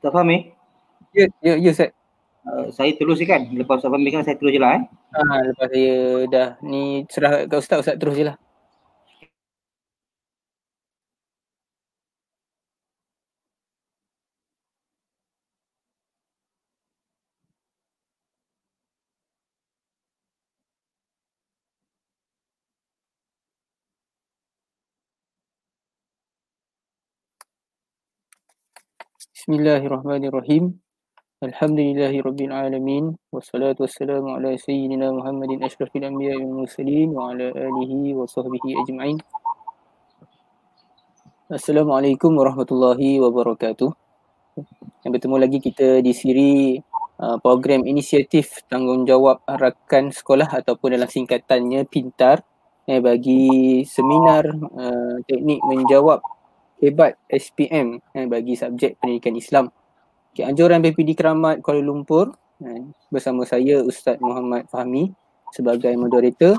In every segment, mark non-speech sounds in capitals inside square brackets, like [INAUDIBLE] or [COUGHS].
Ustaz Fahmi? Ya, ya, ya Ustaz. Uh, saya terus je kan? Lepas Ustaz Fahmi kan saya terus je lah eh. Ha, lepas saya dah ni serah ke Ustaz, Ustaz terus je lah. Bismillahirrahmanirrahim. Alhamdulillahirabbil alamin wassalatu wassalamu ala sayyidina Muhammadin asyrafil anbiya'i wal mursalin wa ala alihi wa sahbihi ajma'in. Assalamualaikum warahmatullahi wabarakatuh. Yang bertemu lagi kita di siri uh, program inisiatif tanggungjawab rakan sekolah ataupun dalam singkatannya pintar eh, bagi seminar uh, teknik menjawab hebat SPM eh, bagi subjek pendidikan Islam. Okay, anjuran BPD Keramat Kuala Lumpur eh, bersama saya Ustaz Muhammad Fahmi sebagai moderator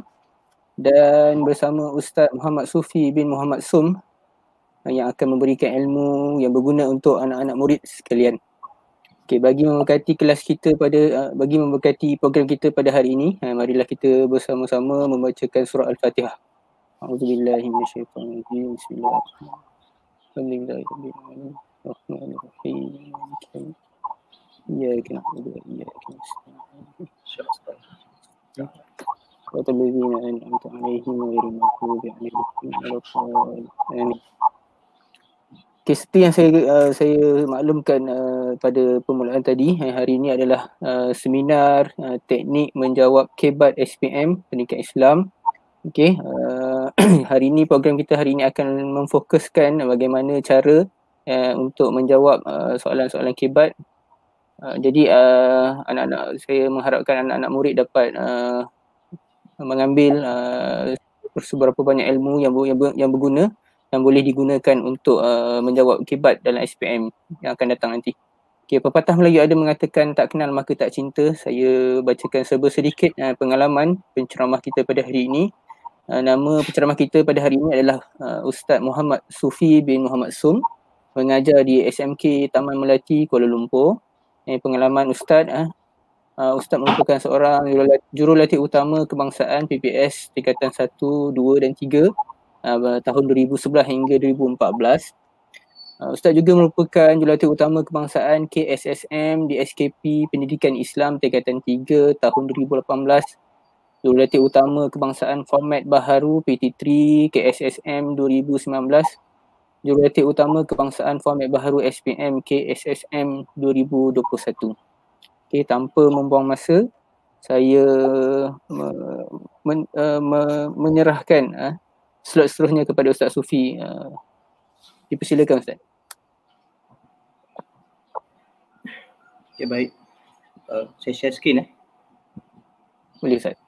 dan bersama Ustaz Muhammad Sufi bin Muhammad Sum eh, yang akan memberikan ilmu yang berguna untuk anak-anak murid sekalian. Okay, bagi memberkati kelas kita pada uh, bagi memberkati program kita pada hari ini, uh, marilah kita bersama-sama membacakan surah Al-Fatihah. A'udzubillahi minasyaitonirrajim. Bismillahirrahmanirrahim. الحمد لله رب العالمين الرحمن الرحيم إياك نعبد وإياك نستعين صراط الذين أنعمت عليهم غير المغضوب عليهم ولا الضالين Okay, seperti yang saya uh, saya maklumkan uh, pada permulaan tadi, eh, hari ini adalah uh, seminar uh, teknik menjawab kebat SPM Pendidikan Islam Okay, uh, [CLEARS THROAT] hari ini program kita hari ini akan memfokuskan bagaimana cara uh, untuk menjawab uh, soalan-soalan kebat. Uh, jadi uh, anak-anak saya mengharapkan anak-anak murid dapat uh, mengambil uh, seberapa banyak ilmu yang yang, yang berguna yang boleh digunakan untuk uh, menjawab kebat dalam SPM yang akan datang nanti. Okay, pepatah Melayu ada mengatakan tak kenal maka tak cinta. Saya bacakan serba sedikit uh, pengalaman penceramah kita pada hari ini. Uh, nama penceramah kita pada hari ini adalah uh, Ustaz Muhammad Sufi bin Muhammad Sum mengajar di SMK Taman Melati Kuala Lumpur. Ini pengalaman Ustaz uh, uh, Ustaz merupakan seorang jurulatih utama kebangsaan PPS tingkatan 1, 2 dan 3 uh, tahun 2011 hingga 2014. Uh, Ustaz juga merupakan jurulatih utama kebangsaan KSSM di SKP Pendidikan Islam tingkatan 3 tahun 2018 Jurulatih Utama Kebangsaan Format Baharu PT3 KSSM 2019 Jurulatih Utama Kebangsaan Format Baharu SPM KSSM 2021 Okay, tanpa membuang masa saya me, men, uh, me, menyerahkan uh, slot seterusnya kepada Ustaz Sufi. Uh, dipersilakan Ustaz. Okay, baik. Uh, saya share screen eh. Boleh Ustaz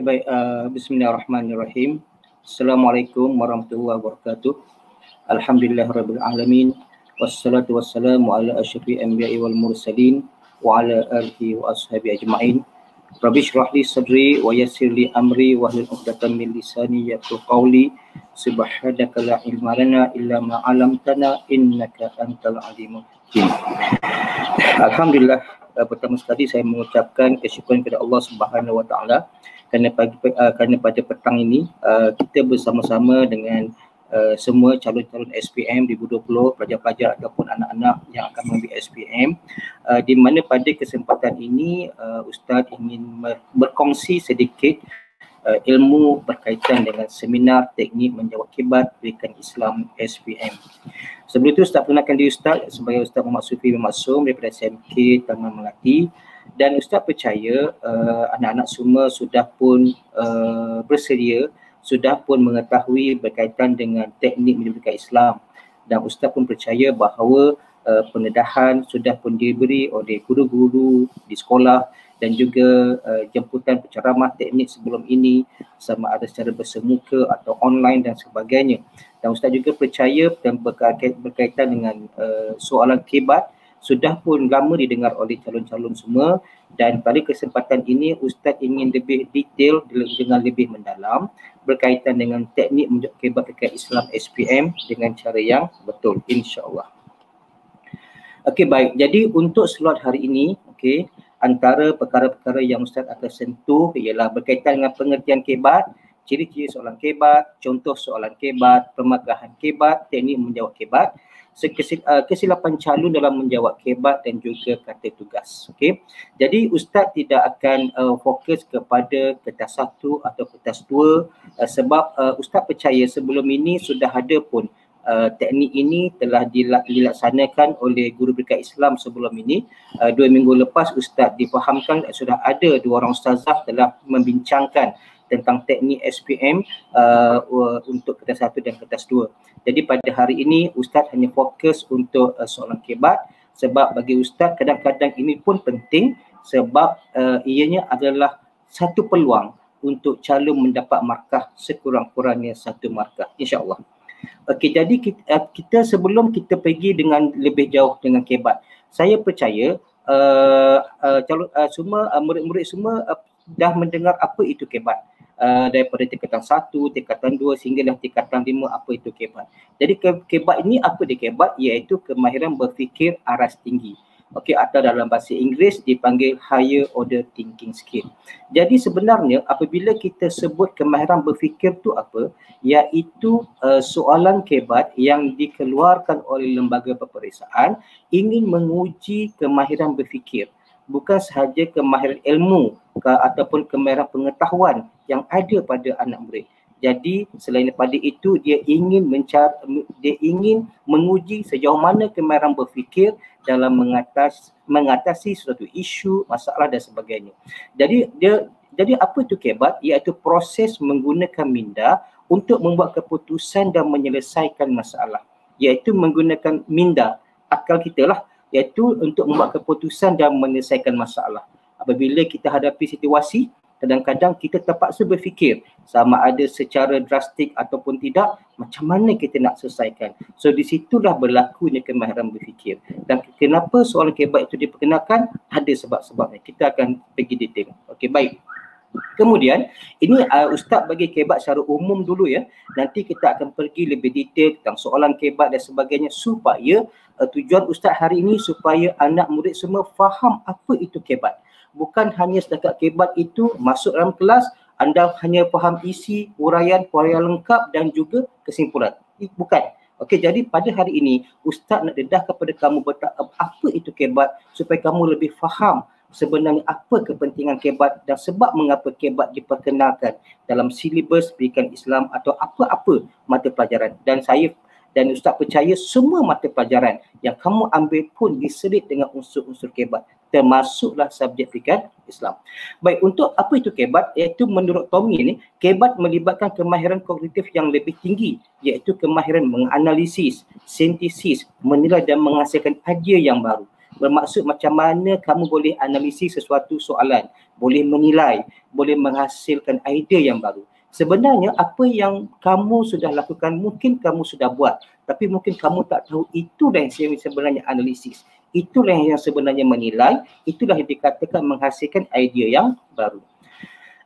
Okay, baik. Uh, Bismillahirrahmanirrahim. Assalamualaikum warahmatullahi wabarakatuh. Alhamdulillahirrahmanirrahim. Wassalatu wassalamu ala asyafi anbiya'i wal mursalin wa ala alihi wa ashabi ajma'in. Rabbi syrah li sadri wa yassir li amri wa hlul 'uqdatam min lisani yafqahu qawli. Subhanaka la ilma lana illa ma 'allamtana innaka antal alimul hakim. Alhamdulillah uh, pertama sekali saya mengucapkan kesyukuran kepada Allah Subhanahu wa taala kerana pagi uh, kerana pada petang ini uh, kita bersama-sama dengan uh, semua calon-calon SPM 2020 pelajar-pelajar ataupun anak-anak yang akan mengambil SPM uh, di mana pada kesempatan ini uh, ustaz ingin berkongsi sedikit uh, ilmu berkaitan dengan seminar teknik menjawab kibat pendidikan Islam SPM. Sebelum itu Ustaz perkenalkan diri Ustaz sebagai Ustaz Muhammad Sufi bin Masum daripada SMK Taman Melati dan Ustaz percaya uh, anak-anak semua sudah pun uh, bersedia sudah pun mengetahui berkaitan dengan teknik pendidikan Islam dan Ustaz pun percaya bahawa uh, pendedahan sudah pun diberi oleh guru-guru di sekolah dan juga uh, jemputan penceramah teknik sebelum ini sama ada secara bersemuka atau online dan sebagainya. Dan Ustaz juga percaya dan berkait, berkaitan dengan uh, soalan kebat sudah pun lama didengar oleh calon-calon semua dan pada kesempatan ini Ustaz ingin lebih detail dengan lebih mendalam berkaitan dengan teknik menjawab kebat dekat Islam SPM dengan cara yang betul insyaAllah. Okey baik, jadi untuk slot hari ini, okey, antara perkara-perkara yang Ustaz akan sentuh ialah berkaitan dengan pengertian kebat, ciri-ciri soalan kebat, contoh soalan kebat, pemagahan kebat, teknik menjawab kebat, uh, kesilapan calon dalam menjawab kebat dan juga kata tugas. Okey. Jadi ustaz tidak akan uh, fokus kepada kertas satu atau kertas dua uh, sebab uh, ustaz percaya sebelum ini sudah ada pun Uh, teknik ini telah dilaksanakan oleh guru berkat Islam sebelum ini. Uh, dua minggu lepas Ustaz difahamkan sudah ada dua orang ustazah telah membincangkan tentang teknik SPM uh, untuk kertas satu dan kertas dua. Jadi pada hari ini Ustaz hanya fokus untuk uh, soalan kebat sebab bagi Ustaz kadang-kadang ini pun penting sebab uh, ianya adalah satu peluang untuk calon mendapat markah sekurang-kurangnya satu markah insyaAllah. Okey jadi kita, uh, kita sebelum kita pergi dengan lebih jauh dengan kebat saya percaya uh, uh, calon uh, semua uh, murid-murid semua uh, dah mendengar apa itu kebat uh, daripada tingkatan satu, tingkatan dua sehinggalah tingkatan lima apa itu kebat. Jadi ke- kebat ini apa dia kebat iaitu kemahiran berfikir aras tinggi. Okey atau dalam bahasa Inggeris dipanggil higher order thinking skill. Jadi sebenarnya apabila kita sebut kemahiran berfikir tu apa iaitu uh, soalan kebat yang dikeluarkan oleh lembaga peperiksaan ingin menguji kemahiran berfikir bukan sahaja kemahiran ilmu ke, ataupun kemahiran pengetahuan yang ada pada anak murid. Jadi selain daripada itu dia ingin mencari dia ingin menguji sejauh mana kemahiran berfikir dalam mengatas mengatasi suatu isu, masalah dan sebagainya. Jadi dia jadi apa itu kebat iaitu proses menggunakan minda untuk membuat keputusan dan menyelesaikan masalah iaitu menggunakan minda akal kita lah iaitu untuk membuat keputusan dan menyelesaikan masalah. Apabila kita hadapi situasi, kadang-kadang kita terpaksa berfikir sama ada secara drastik ataupun tidak, macam mana kita nak selesaikan. So di situlah berlakunya kemahiran berfikir. Dan kenapa soalan kebat itu diperkenalkan? Ada sebab-sebabnya. Kita akan pergi detail. Okey, baik. Kemudian ini uh, ustaz bagi kebat secara umum dulu ya. Nanti kita akan pergi lebih detail tentang soalan kebat dan sebagainya supaya uh, tujuan ustaz hari ini supaya anak murid semua faham apa itu kebat. Bukan hanya setakat kebat itu masuk dalam kelas anda hanya faham isi, uraian, uraian lengkap dan juga kesimpulan. Bukan. Okey, jadi pada hari ini ustaz nak dedah kepada kamu apa itu kebat supaya kamu lebih faham sebenarnya apa kepentingan kebat dan sebab mengapa kebat diperkenalkan dalam silibus pendidikan Islam atau apa-apa mata pelajaran dan saya dan ustaz percaya semua mata pelajaran yang kamu ambil pun diselit dengan unsur-unsur kebat termasuklah subjek pendidikan Islam. Baik, untuk apa itu kebat? Iaitu menurut Tommy ini, kebat melibatkan kemahiran kognitif yang lebih tinggi iaitu kemahiran menganalisis, sintesis, menilai dan menghasilkan idea yang baru bermaksud macam mana kamu boleh analisis sesuatu soalan, boleh menilai, boleh menghasilkan idea yang baru. Sebenarnya apa yang kamu sudah lakukan mungkin kamu sudah buat tapi mungkin kamu tak tahu itulah yang sebenarnya analisis. Itulah yang sebenarnya menilai, itulah yang dikatakan menghasilkan idea yang baru.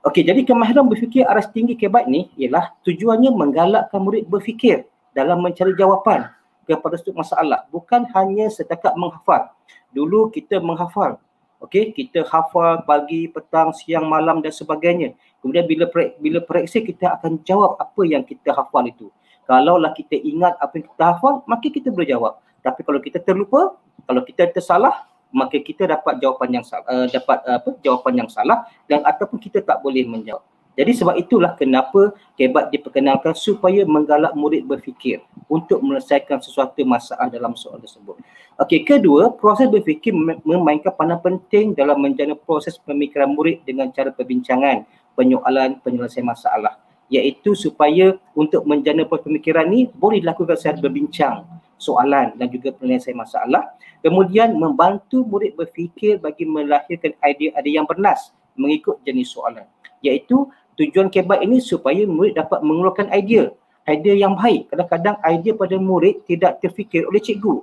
Okey, jadi kemahiran berfikir aras tinggi kebat ni ialah tujuannya menggalakkan murid berfikir dalam mencari jawapan kepada satu masalah. Bukan hanya setakat menghafal. Dulu kita menghafal. Okey kita hafal pagi petang siang malam dan sebagainya. Kemudian bila bila periksa kita akan jawab apa yang kita hafal itu. Kalaulah kita ingat apa yang kita hafal maka kita boleh jawab. Tapi kalau kita terlupa kalau kita tersalah maka kita dapat jawapan yang uh, dapat uh, apa jawapan yang salah dan ataupun kita tak boleh menjawab jadi sebab itulah kenapa kebat diperkenalkan supaya menggalak murid berfikir untuk menyelesaikan sesuatu masalah dalam soal tersebut. Okey, kedua, proses berfikir memainkan peranan penting dalam menjana proses pemikiran murid dengan cara perbincangan, penyoalan, penyelesaian masalah. Iaitu supaya untuk menjana proses pemikiran ni boleh dilakukan secara berbincang soalan dan juga penyelesaian masalah. Kemudian membantu murid berfikir bagi melahirkan idea-idea yang bernas mengikut jenis soalan. Iaitu tujuan kebat ini supaya murid dapat mengeluarkan idea idea yang baik kadang-kadang idea pada murid tidak terfikir oleh cikgu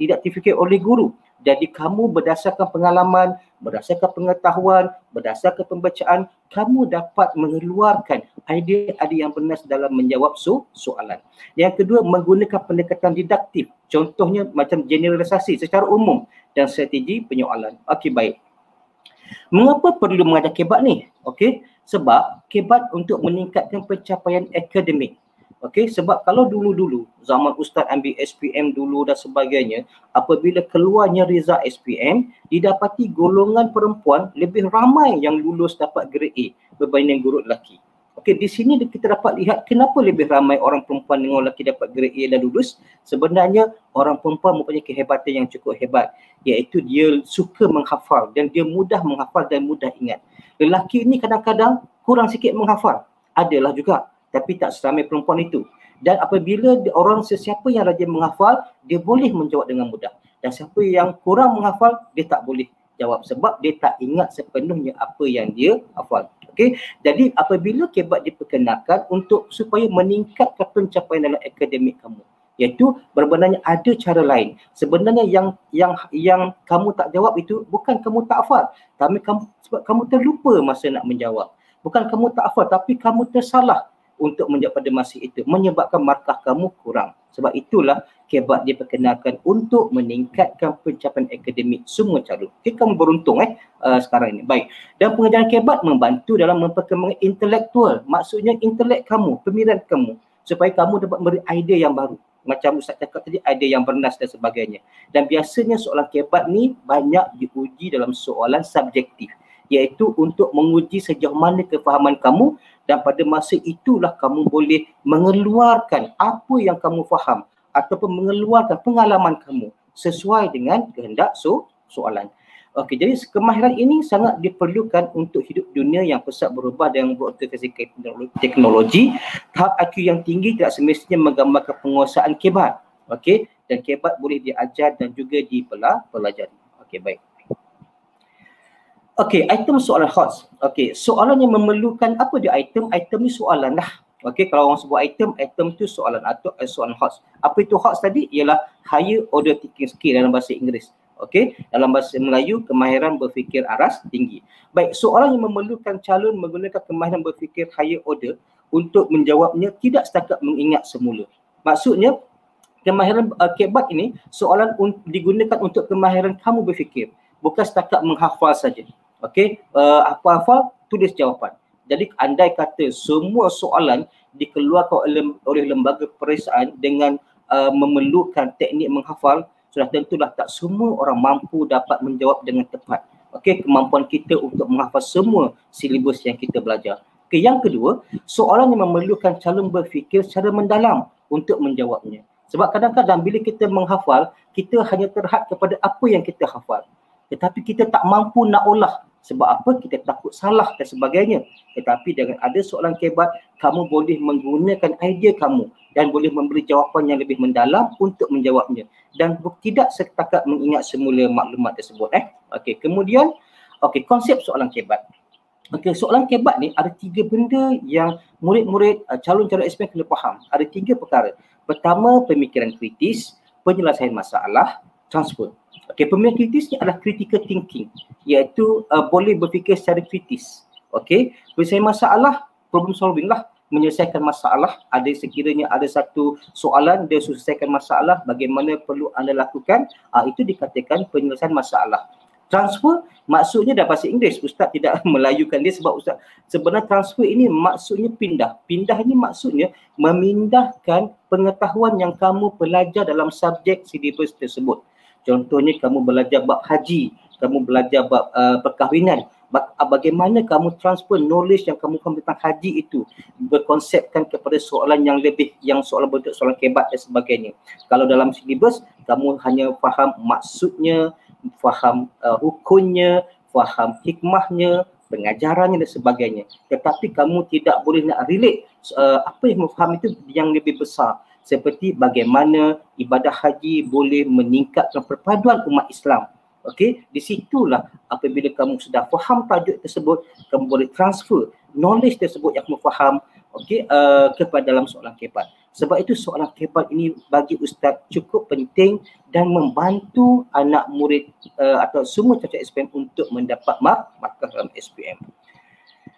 tidak terfikir oleh guru Jadi kamu berdasarkan pengalaman, berdasarkan pengetahuan, berdasarkan pembacaan, kamu dapat mengeluarkan idea-idea yang benar dalam menjawab so soalan. Yang kedua, menggunakan pendekatan didaktif. Contohnya macam generalisasi secara umum dan strategi penyoalan. Okey, baik. Mengapa perlu mengajar kebat ni? Okey, sebab kebat untuk meningkatkan pencapaian akademik. Okey, sebab kalau dulu-dulu zaman Ustaz ambil SPM dulu dan sebagainya, apabila keluarnya result SPM, didapati golongan perempuan lebih ramai yang lulus dapat grade A berbanding guru lelaki. Okey, di sini kita dapat lihat kenapa lebih ramai orang perempuan dengan lelaki dapat grade A dan lulus. Sebenarnya orang perempuan mempunyai kehebatan yang cukup hebat iaitu dia suka menghafal dan dia mudah menghafal dan mudah ingat. Lelaki ini kadang-kadang kurang sikit menghafal. Adalah juga tapi tak seramai perempuan itu. Dan apabila orang sesiapa yang rajin menghafal, dia boleh menjawab dengan mudah. Dan siapa yang kurang menghafal, dia tak boleh jawab sebab dia tak ingat sepenuhnya apa yang dia hafal. Okey. Jadi apabila kebat diperkenalkan untuk supaya meningkatkan pencapaian dalam akademik kamu iaitu sebenarnya ada cara lain. Sebenarnya yang yang yang kamu tak jawab itu bukan kamu tak hafal, tapi kamu sebab kamu terlupa masa nak menjawab. Bukan kamu tak hafal tapi kamu tersalah untuk menjawab pada masa itu menyebabkan markah kamu kurang. Sebab itulah kebat diperkenalkan untuk meningkatkan pencapaian akademik semua calon. Okay, kamu beruntung eh uh, sekarang ini. Baik. Dan pengajaran kebat membantu dalam memperkembangkan intelektual. Maksudnya intelek kamu, pemikiran kamu supaya kamu dapat memberi idea yang baru. Macam Ustaz cakap tadi, idea yang bernas dan sebagainya. Dan biasanya soalan kebat ni banyak diuji dalam soalan subjektif iaitu untuk menguji sejauh mana kefahaman kamu dan pada masa itulah kamu boleh mengeluarkan apa yang kamu faham ataupun mengeluarkan pengalaman kamu sesuai dengan kehendak so soalan. Okey, jadi kemahiran ini sangat diperlukan untuk hidup dunia yang pesat berubah dengan berorientasi teknologi. Tahap IQ yang tinggi tidak semestinya menggambarkan penguasaan kebat. Okey, dan kebat boleh diajar dan juga dipelajari. Okey, baik. Okey, item soalan hot. Okey, soalan yang memerlukan apa dia item? Item ni soalan lah. Okey, kalau orang sebut item, item tu soalan atau uh, soalan hot. Apa itu hot tadi? Ialah higher order thinking skill dalam bahasa Inggeris. Okey, dalam bahasa Melayu, kemahiran berfikir aras tinggi. Baik, soalan yang memerlukan calon menggunakan kemahiran berfikir higher order untuk menjawabnya tidak setakat mengingat semula. Maksudnya, kemahiran uh, kebat ini soalan un- digunakan untuk kemahiran kamu berfikir. Bukan setakat menghafal saja. Okey, uh, apa hafal tulis jawapan. Jadi andai kata semua soalan dikeluarkan oleh lembaga periksaan dengan uh, memerlukan teknik menghafal, sudah tentulah tak semua orang mampu dapat menjawab dengan tepat. Okey, kemampuan kita untuk menghafal semua silibus yang kita belajar. Okey, yang kedua, soalan yang memerlukan calon berfikir secara mendalam untuk menjawabnya. Sebab kadang-kadang bila kita menghafal, kita hanya terhad kepada apa yang kita hafal tetapi kita tak mampu nak olah sebab apa kita takut salah dan sebagainya tetapi dengan ada soalan kebat kamu boleh menggunakan idea kamu dan boleh memberi jawapan yang lebih mendalam untuk menjawabnya dan tidak setakat mengingat semula maklumat tersebut eh okey kemudian okey konsep soalan kebat Okey, soalan kebat ni ada tiga benda yang murid-murid uh, calon-calon SPM kena faham. Ada tiga perkara. Pertama, pemikiran kritis, penyelesaian masalah, transfer. Okey, pemikiran kritis ni adalah critical thinking iaitu uh, boleh berfikir secara kritis. Okey, penyelesaian masalah, problem solving lah. Menyelesaikan masalah ada sekiranya ada satu soalan dia selesaikan masalah bagaimana perlu anda lakukan uh, itu dikatakan penyelesaian masalah. Transfer maksudnya dah bahasa Inggeris ustaz tidak [LAUGHS] melayukan dia sebab ustaz sebenarnya transfer ini maksudnya pindah. Pindah ini maksudnya memindahkan pengetahuan yang kamu belajar dalam subjek silibus tersebut Contohnya kamu belajar bab haji, kamu belajar bab uh, perkahwinan. Bagaimana kamu transfer knowledge yang kamu kamu tentang haji itu berkonsepkan kepada soalan yang lebih yang soalan bentuk soalan kebat dan sebagainya. Kalau dalam silibus kamu hanya faham maksudnya, faham uh, hukumnya, faham hikmahnya, pengajarannya dan sebagainya. Tetapi kamu tidak boleh nak relate uh, apa yang faham itu yang lebih besar seperti bagaimana ibadah haji boleh meningkatkan perpaduan umat Islam. Okey, di situlah apabila kamu sudah faham tajuk tersebut, kamu boleh transfer knowledge tersebut yang kamu faham okey uh, kepada dalam soalan kebat. Sebab itu soalan kebat ini bagi Ustaz cukup penting dan membantu anak murid uh, atau semua cacat SPM untuk mendapat mark markah dalam SPM.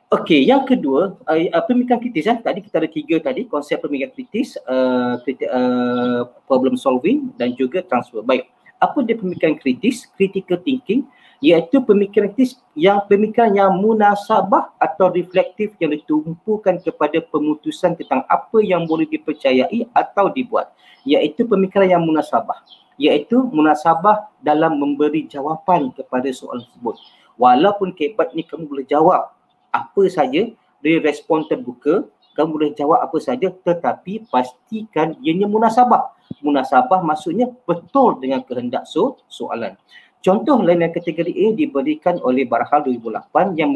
Okey, yang kedua, uh, pemikiran kritis. Ya. Tadi kita ada tiga tadi, konsep pemikiran kritis, uh, uh, problem solving dan juga transfer. Baik, apa dia pemikiran kritis? Critical thinking iaitu pemikiran kritis yang pemikiran yang munasabah atau reflektif yang ditumpukan kepada pemutusan tentang apa yang boleh dipercayai atau dibuat iaitu pemikiran yang munasabah iaitu munasabah dalam memberi jawapan kepada soalan tersebut walaupun kebat ni kamu boleh jawab apa saja dari respon terbuka kamu boleh jawab apa saja tetapi pastikan ianya munasabah munasabah maksudnya betul dengan kehendak so soalan Contoh lain yang kategori A diberikan oleh Barhal 2008 yang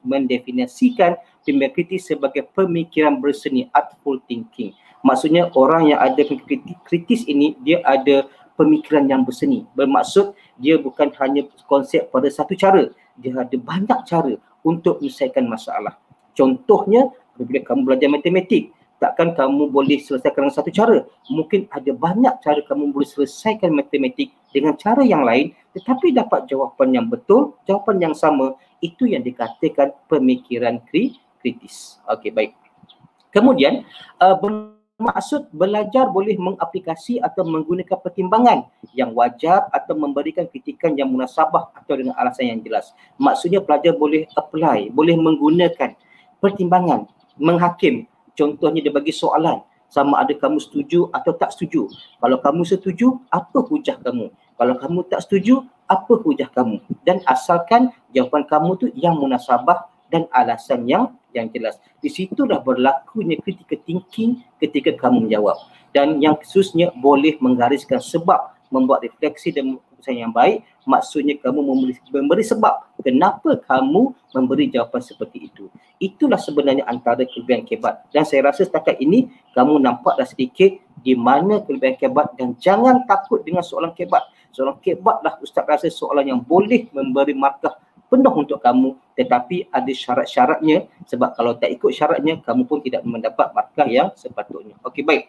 mendefinisikan pemikiran sebagai pemikiran berseni, artful thinking. Maksudnya orang yang ada pemikiran kritis ini, dia ada pemikiran yang berseni. Bermaksud dia bukan hanya konsep pada satu cara. Dia ada banyak cara untuk menyelesaikan masalah. Contohnya, apabila kamu belajar matematik, takkan kamu boleh selesaikan dengan satu cara. Mungkin ada banyak cara kamu boleh selesaikan matematik dengan cara yang lain tetapi dapat jawapan yang betul, jawapan yang sama, itu yang dikatakan pemikiran kritis. Okey, baik. Kemudian, uh, bermaksud belajar boleh mengaplikasi atau menggunakan pertimbangan yang wajar atau memberikan kritikan yang munasabah atau dengan alasan yang jelas. Maksudnya pelajar boleh apply, boleh menggunakan pertimbangan, menghakim Contohnya dia bagi soalan sama ada kamu setuju atau tak setuju. Kalau kamu setuju, apa hujah kamu? Kalau kamu tak setuju, apa hujah kamu? Dan asalkan jawapan kamu tu yang munasabah dan alasan yang yang jelas. Di situlah berlakunya critical thinking ketika kamu menjawab. Dan yang khususnya boleh menggariskan sebab membuat refleksi dan keputusan yang baik maksudnya kamu memberi, memberi sebab kenapa kamu memberi jawapan seperti itu itulah sebenarnya antara kelebihan kebat dan saya rasa setakat ini kamu nampaklah sedikit di mana kelebihan kebat dan jangan takut dengan soalan kebat soalan kebat lah ustaz rasa soalan yang boleh memberi markah penuh untuk kamu tetapi ada syarat-syaratnya sebab kalau tak ikut syaratnya kamu pun tidak mendapat markah yang sepatutnya okey baik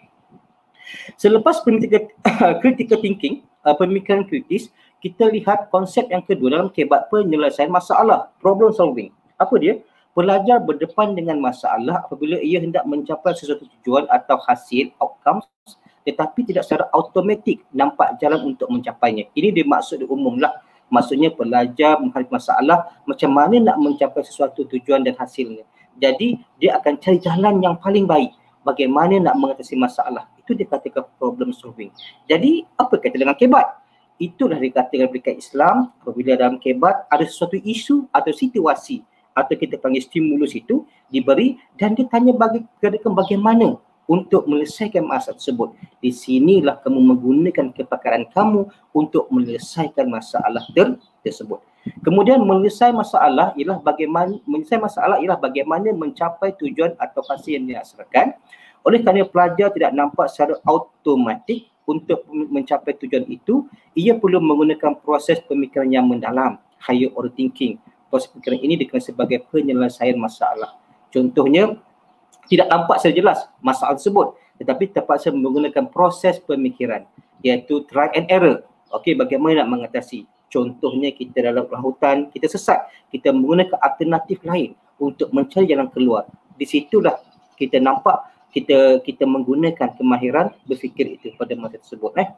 Selepas pemikiran [COUGHS] critical thinking, uh, pemikiran kritis, kita lihat konsep yang kedua dalam kebat penyelesaian masalah, problem solving. Apa dia? Pelajar berdepan dengan masalah apabila ia hendak mencapai sesuatu tujuan atau hasil, outcomes, tetapi tidak secara automatik nampak jalan untuk mencapainya. Ini dia maksud dia umum lah. Maksudnya pelajar menghadapi masalah macam mana nak mencapai sesuatu tujuan dan hasilnya. Jadi dia akan cari jalan yang paling baik bagaimana nak mengatasi masalah. Itu dikatakan problem solving. Jadi apa kata dengan kebat? Itulah dikatakan berikan Islam apabila dalam kebat ada sesuatu isu atau situasi atau kita panggil stimulus itu diberi dan dia tanya bagi bagaimana untuk menyelesaikan masalah tersebut. Di sinilah kamu menggunakan kepakaran kamu untuk menyelesaikan masalah ter- tersebut. Kemudian menyelesaikan masalah ialah bagaimana menyelesaikan masalah ialah bagaimana mencapai tujuan atau hasil yang dihasilkan. Oleh kerana pelajar tidak nampak secara automatik untuk mencapai tujuan itu, ia perlu menggunakan proses pemikiran yang mendalam, higher order thinking. Proses pemikiran ini dikenal sebagai penyelesaian masalah. Contohnya, tidak nampak secara jelas masalah tersebut tetapi terpaksa menggunakan proses pemikiran iaitu try and error. Okey, bagaimana nak mengatasi? Contohnya kita dalam hutan, kita sesat. Kita menggunakan alternatif lain untuk mencari jalan keluar. Di situlah kita nampak kita kita menggunakan kemahiran berfikir itu pada masa tersebut. Eh.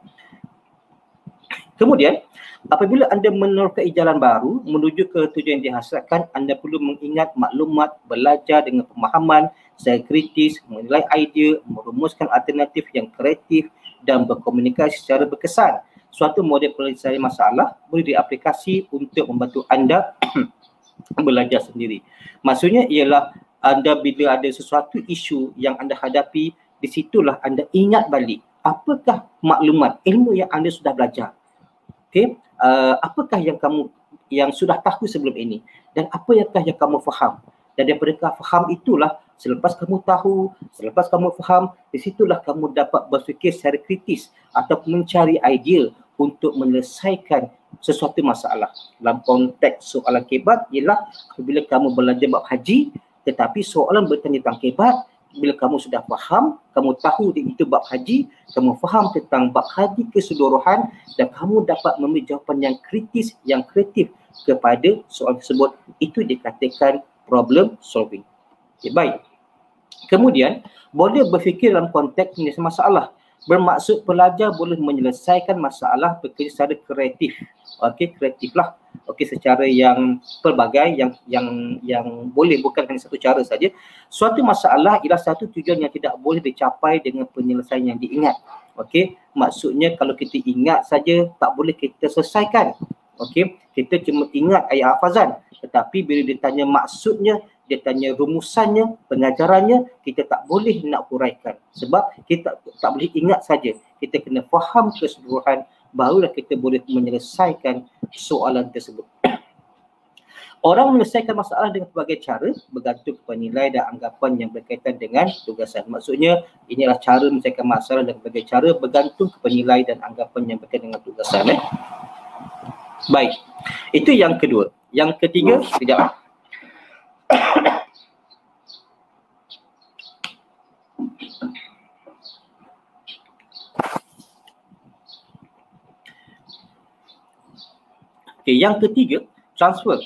Kemudian, apabila anda menerokai jalan baru menuju ke tujuan yang dihasilkan, anda perlu mengingat maklumat, belajar dengan pemahaman, secara kritis, menilai idea, merumuskan alternatif yang kreatif dan berkomunikasi secara berkesan suatu model penyelesaian masalah boleh diaplikasi untuk membantu anda [CLEARS THROAT] belajar sendiri. Maksudnya ialah anda bila ada sesuatu isu yang anda hadapi, di situlah anda ingat balik apakah maklumat ilmu yang anda sudah belajar. Okey, uh, apakah yang kamu yang sudah tahu sebelum ini dan apa yang yang kamu faham? Dan daripada faham itulah selepas kamu tahu, selepas kamu faham, di situlah kamu dapat berfikir secara kritis atau mencari idea untuk menyelesaikan sesuatu masalah. Dalam konteks soalan kebat ialah apabila kamu belajar bab haji tetapi soalan bertanya tentang kebat, bila kamu sudah faham, kamu tahu itu bab haji, kamu faham tentang bab haji keseluruhan dan kamu dapat memberi jawapan yang kritis, yang kreatif kepada soal tersebut, itu dikatakan problem solving. Okay, baik. Kemudian, boleh berfikir dalam konteks penyelesaian masalah. Bermaksud pelajar boleh menyelesaikan masalah bekerja secara kreatif. Okey, kreatiflah. Okey, secara yang pelbagai, yang yang yang boleh bukan hanya satu cara saja. Suatu masalah ialah satu tujuan yang tidak boleh dicapai dengan penyelesaian yang diingat. Okey, maksudnya kalau kita ingat saja tak boleh kita selesaikan. Okey, kita cuma ingat ayat hafazan. Tetapi bila ditanya maksudnya, dia tanya rumusannya, pengajarannya, kita tak boleh nak huraikan. Sebab kita tak boleh ingat saja. Kita kena faham keseluruhan barulah kita boleh menyelesaikan soalan tersebut. [CLEARS THROAT] Orang menyelesaikan masalah dengan pelbagai cara bergantung kepada nilai dan anggapan yang berkaitan dengan tugasan. Maksudnya inilah cara menyelesaikan masalah dengan pelbagai cara bergantung kepada nilai dan anggapan yang berkaitan dengan tugasan. Eh? Baik, itu yang kedua. Yang ketiga, tidak. [CLEARS THROAT] Okay, yang ketiga, transfer.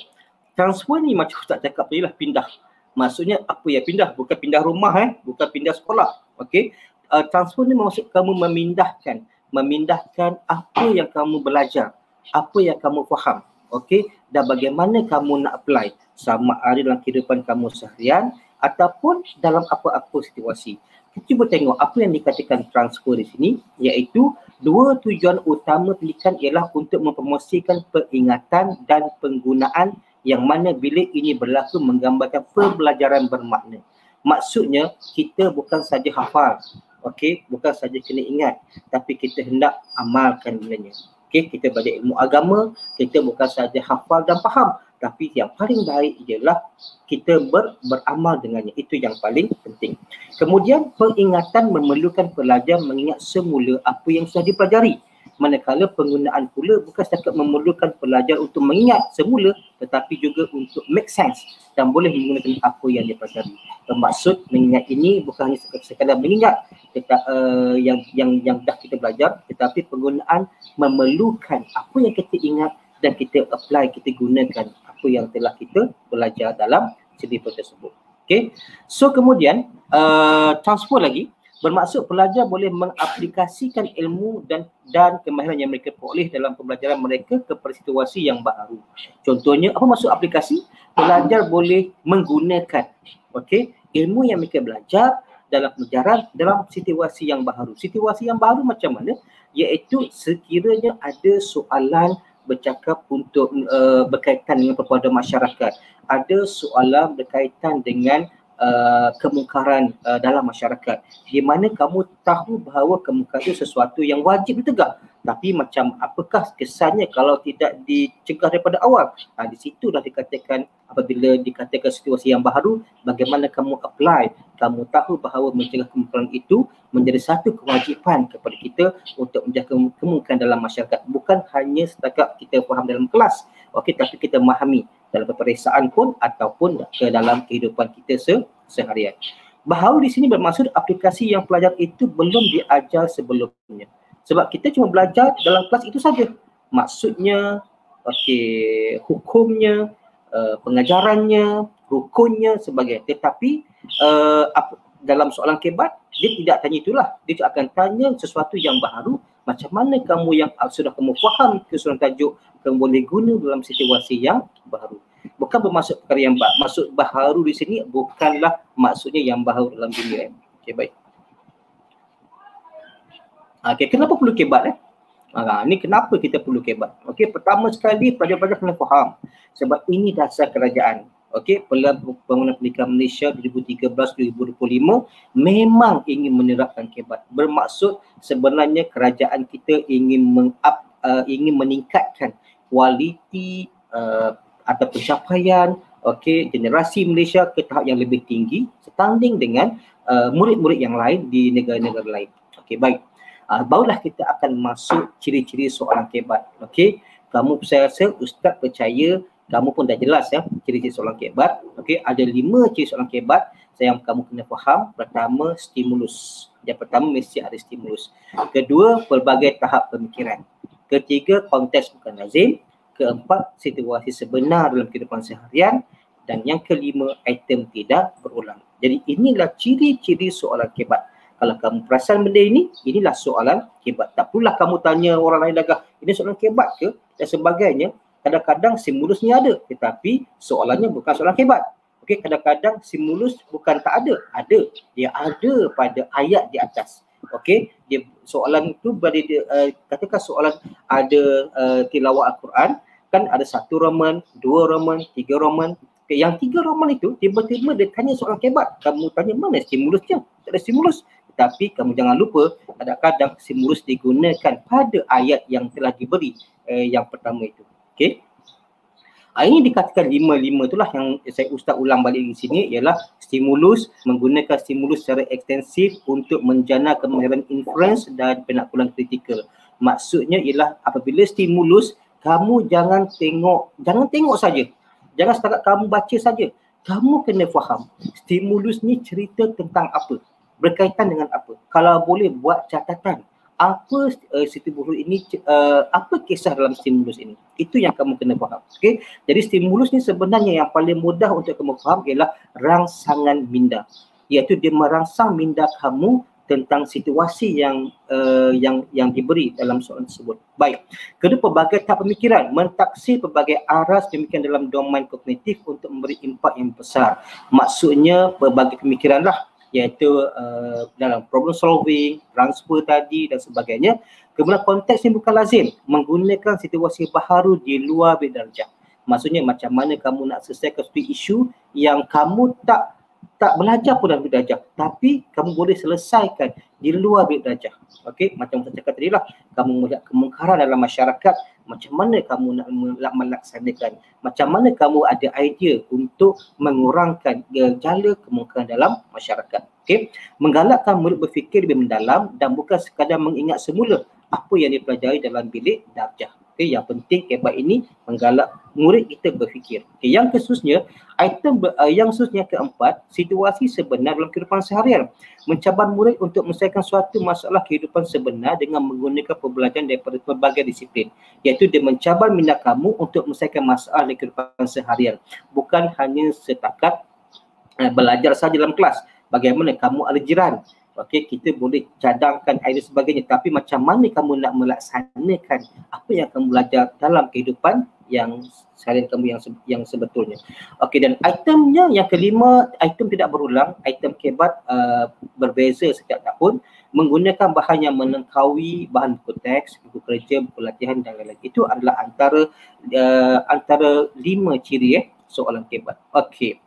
Transfer ni macam tak cakap tadi lah, pindah. Maksudnya apa ya pindah? Bukan pindah rumah eh, bukan pindah sekolah. Okay, uh, transfer ni maksud kamu memindahkan, memindahkan apa yang kamu belajar, apa yang kamu faham. Okay, dan bagaimana kamu nak apply sama ada dalam kehidupan kamu seharian ataupun dalam apa-apa situasi. Kita cuba tengok apa yang dikatakan transfer di sini iaitu dua tujuan utama pendidikan ialah untuk mempromosikan peringatan dan penggunaan yang mana bila ini berlaku menggambarkan pembelajaran bermakna. Maksudnya kita bukan saja hafal, okey, bukan saja kena ingat tapi kita hendak amalkan dengannya. Okey, kita belajar ilmu agama, kita bukan saja hafal dan faham, tapi yang paling baik ialah kita ber, beramal dengannya. Itu yang paling penting. Kemudian peringatan memerlukan pelajar mengingat semula apa yang sudah dipelajari manakala penggunaan pula bukan setakat memerlukan pelajar untuk mengingat semula tetapi juga untuk make sense dan boleh menggunakan apa yang dia pelajari. Bermaksud mengingat ini bukan hanya sekadar mengingat tetap, uh, yang yang yang dah kita belajar tetapi penggunaan memerlukan apa yang kita ingat dan kita apply, kita gunakan apa yang telah kita belajar dalam cerita tersebut. Okay. So kemudian uh, transfer lagi bermaksud pelajar boleh mengaplikasikan ilmu dan dan kemahiran yang mereka peroleh dalam pembelajaran mereka kepada situasi yang baru. Contohnya, apa maksud aplikasi? Pelajar boleh menggunakan okay, ilmu yang mereka belajar dalam pelajaran dalam situasi yang baru. Situasi yang baru macam mana? Iaitu sekiranya ada soalan bercakap untuk uh, berkaitan dengan perbuatan masyarakat. Ada soalan berkaitan dengan uh, kemungkaran uh, dalam masyarakat di mana kamu tahu bahawa kemungkaran itu sesuatu yang wajib ditegak tapi macam apakah kesannya kalau tidak dicegah daripada awal ha, di situ dah dikatakan apabila dikatakan situasi yang baru bagaimana kamu apply kamu tahu bahawa mencegah kemungkaran itu menjadi satu kewajipan kepada kita untuk menjaga kemungkaran dalam masyarakat bukan hanya setakat kita faham dalam kelas okey tapi kita memahami dalam peperiksaan pun ataupun ke dalam kehidupan kita se- seharian. Bahawa di sini bermaksud aplikasi yang pelajar itu belum diajar sebelumnya. Sebab kita cuma belajar dalam kelas itu saja. Maksudnya, okey, hukumnya, uh, pengajarannya, rukunnya sebagainya. Tetapi uh, dalam soalan kebat, dia tidak tanya itulah. Dia akan tanya sesuatu yang baru. Macam mana kamu yang sudah kamu faham keseluruhan tajuk kamu boleh guna dalam situasi yang baru. Bukan bermaksud perkara yang baru. Maksud baharu di sini bukanlah maksudnya yang baharu dalam dunia. Eh. Okey, baik. Okey, kenapa perlu kebat eh? Ha, ni kenapa kita perlu kebat? Okey, pertama sekali pelajar-pelajar kena faham sebab ini dasar kerajaan. Okey, Pembangunan Pendidikan Malaysia 2013-2025 memang ingin menerapkan kebat. Bermaksud sebenarnya kerajaan kita ingin mengup uh, ingin meningkatkan kualiti uh, atau pencapaian okey generasi Malaysia ke tahap yang lebih tinggi setanding dengan uh, murid-murid yang lain di negara-negara lain. Okey baik. Uh, barulah kita akan masuk ciri-ciri soalan kebat. Okey. Kamu saya rasa ustaz percaya kamu pun dah jelas ya ciri-ciri soalan kebat. Okey, ada lima ciri soalan kebat yang kamu kena faham. Pertama, stimulus. Yang pertama mesti ada stimulus. Kedua, pelbagai tahap pemikiran. Ketiga, konteks bukan lazim. Keempat, situasi sebenar dalam kehidupan seharian. Dan yang kelima, item tidak berulang. Jadi inilah ciri-ciri soalan kebat. Kalau kamu perasan benda ini, inilah soalan kebat. Tak perlulah kamu tanya orang lain lagi, ini soalan kebat ke? Dan sebagainya kadang-kadang stimulusnya ada tetapi soalannya bukan soalan hebat. Okey, kadang-kadang stimulus bukan tak ada, ada. Dia ada pada ayat di atas. Okey, dia soalan itu berada uh, katakan soalan ada uh, tilawah al-Quran kan ada satu roman, dua roman, tiga roman. Yang tiga roman itu tiba-tiba dia tanya soalan hebat. Kamu tanya mana stimulusnya? Tak ada stimulus. Tapi kamu jangan lupa kadang-kadang stimulus digunakan pada ayat yang telah diberi eh, yang pertama itu. Okey. Ah, ini dikatakan lima-lima itulah yang saya ustaz ulang balik di sini ialah stimulus menggunakan stimulus secara ekstensif untuk menjana kemahiran inference dan penaklukan kritikal. Maksudnya ialah apabila stimulus kamu jangan tengok jangan tengok saja. Jangan setakat kamu baca saja. Kamu kena faham stimulus ni cerita tentang apa? Berkaitan dengan apa? Kalau boleh buat catatan apa uh, stimulus ini uh, apa kisah dalam stimulus ini itu yang kamu kena faham okey jadi stimulus ni sebenarnya yang paling mudah untuk kamu faham ialah rangsangan minda iaitu dia merangsang minda kamu tentang situasi yang uh, yang yang diberi dalam soalan tersebut. Baik. Kedua pelbagai tahap pemikiran mentaksir pelbagai aras pemikiran dalam domain kognitif untuk memberi impak yang besar. Maksudnya pelbagai pemikiranlah iaitu uh, dalam problem solving, transfer tadi dan sebagainya. Kemudian konteks ini bukan lazim menggunakan situasi baharu di luar darjah. Maksudnya macam mana kamu nak selesaikan satu isu yang kamu tak tak belajar pun dalam darjah tapi kamu boleh selesaikan di luar darjah. Okey, macam saya cakap tadi lah, kamu melihat kemungkaran dalam masyarakat, macam mana kamu nak, nak melaksanakan, macam mana kamu ada idea untuk mengurangkan gejala kemungkaran dalam masyarakat. Okey, menggalakkan murid berfikir lebih mendalam dan bukan sekadar mengingat semula apa yang dipelajari dalam bilik darjah. Okay, yang penting kebat ini menggalak murid kita berfikir. Okay, yang khususnya, item ber, uh, yang khususnya keempat, situasi sebenar dalam kehidupan seharian. Mencabar murid untuk menyelesaikan suatu masalah kehidupan sebenar dengan menggunakan pembelajaran daripada berbagai disiplin. Iaitu dia mencabar minat kamu untuk menyelesaikan masalah di kehidupan seharian. Bukan hanya setakat uh, belajar saja dalam kelas. Bagaimana kamu ada jiran, okey kita boleh cadangkan idea sebagainya. Tapi macam mana kamu nak melaksanakan apa yang kamu belajar dalam kehidupan yang seharian kamu yang yang sebetulnya? Okey dan itemnya yang kelima item tidak berulang. Item kebat uh, berbeza setiap tahun. Menggunakan bahan yang menengkawi bahan buku teks buku kerja buku latihan dan lain-lain. Itu adalah antara uh, antara lima ciri eh soalan kebat okey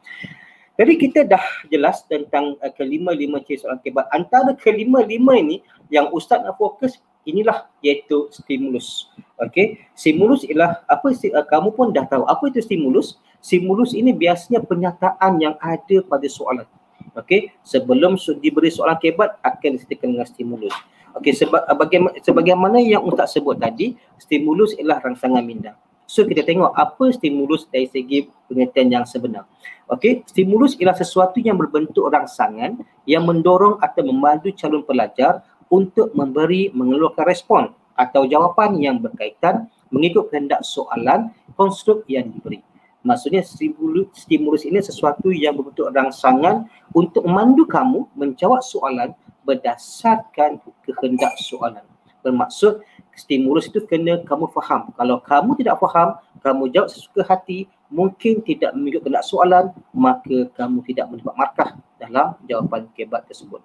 jadi kita dah jelas tentang uh, kelima-lima ciri soalan kebat. Antara kelima-lima ini yang ustaz nak fokus inilah iaitu stimulus. Okey, stimulus ialah apa uh, kamu pun dah tahu apa itu stimulus? Stimulus ini biasanya penyataan yang ada pada soalan. Okey, sebelum diberi soalan kebat akan disediakan dengan stimulus. Okey, seba- uh, bagaimana, sebagaimana yang ustaz sebut tadi, stimulus ialah rangsangan minda. So kita tengok apa stimulus dari segi pengertian yang sebenar. Okey, stimulus ialah sesuatu yang berbentuk rangsangan yang mendorong atau memandu calon pelajar untuk memberi mengeluarkan respon atau jawapan yang berkaitan mengikut kehendak soalan konstruk yang diberi. Maksudnya stimulus, stimulus ini sesuatu yang berbentuk rangsangan untuk memandu kamu menjawab soalan berdasarkan kehendak soalan. Bermaksud stimulus itu kena kamu faham. Kalau kamu tidak faham, kamu jawab sesuka hati, mungkin tidak mengikut kehendak soalan, maka kamu tidak mendapat markah dalam jawapan kebat tersebut.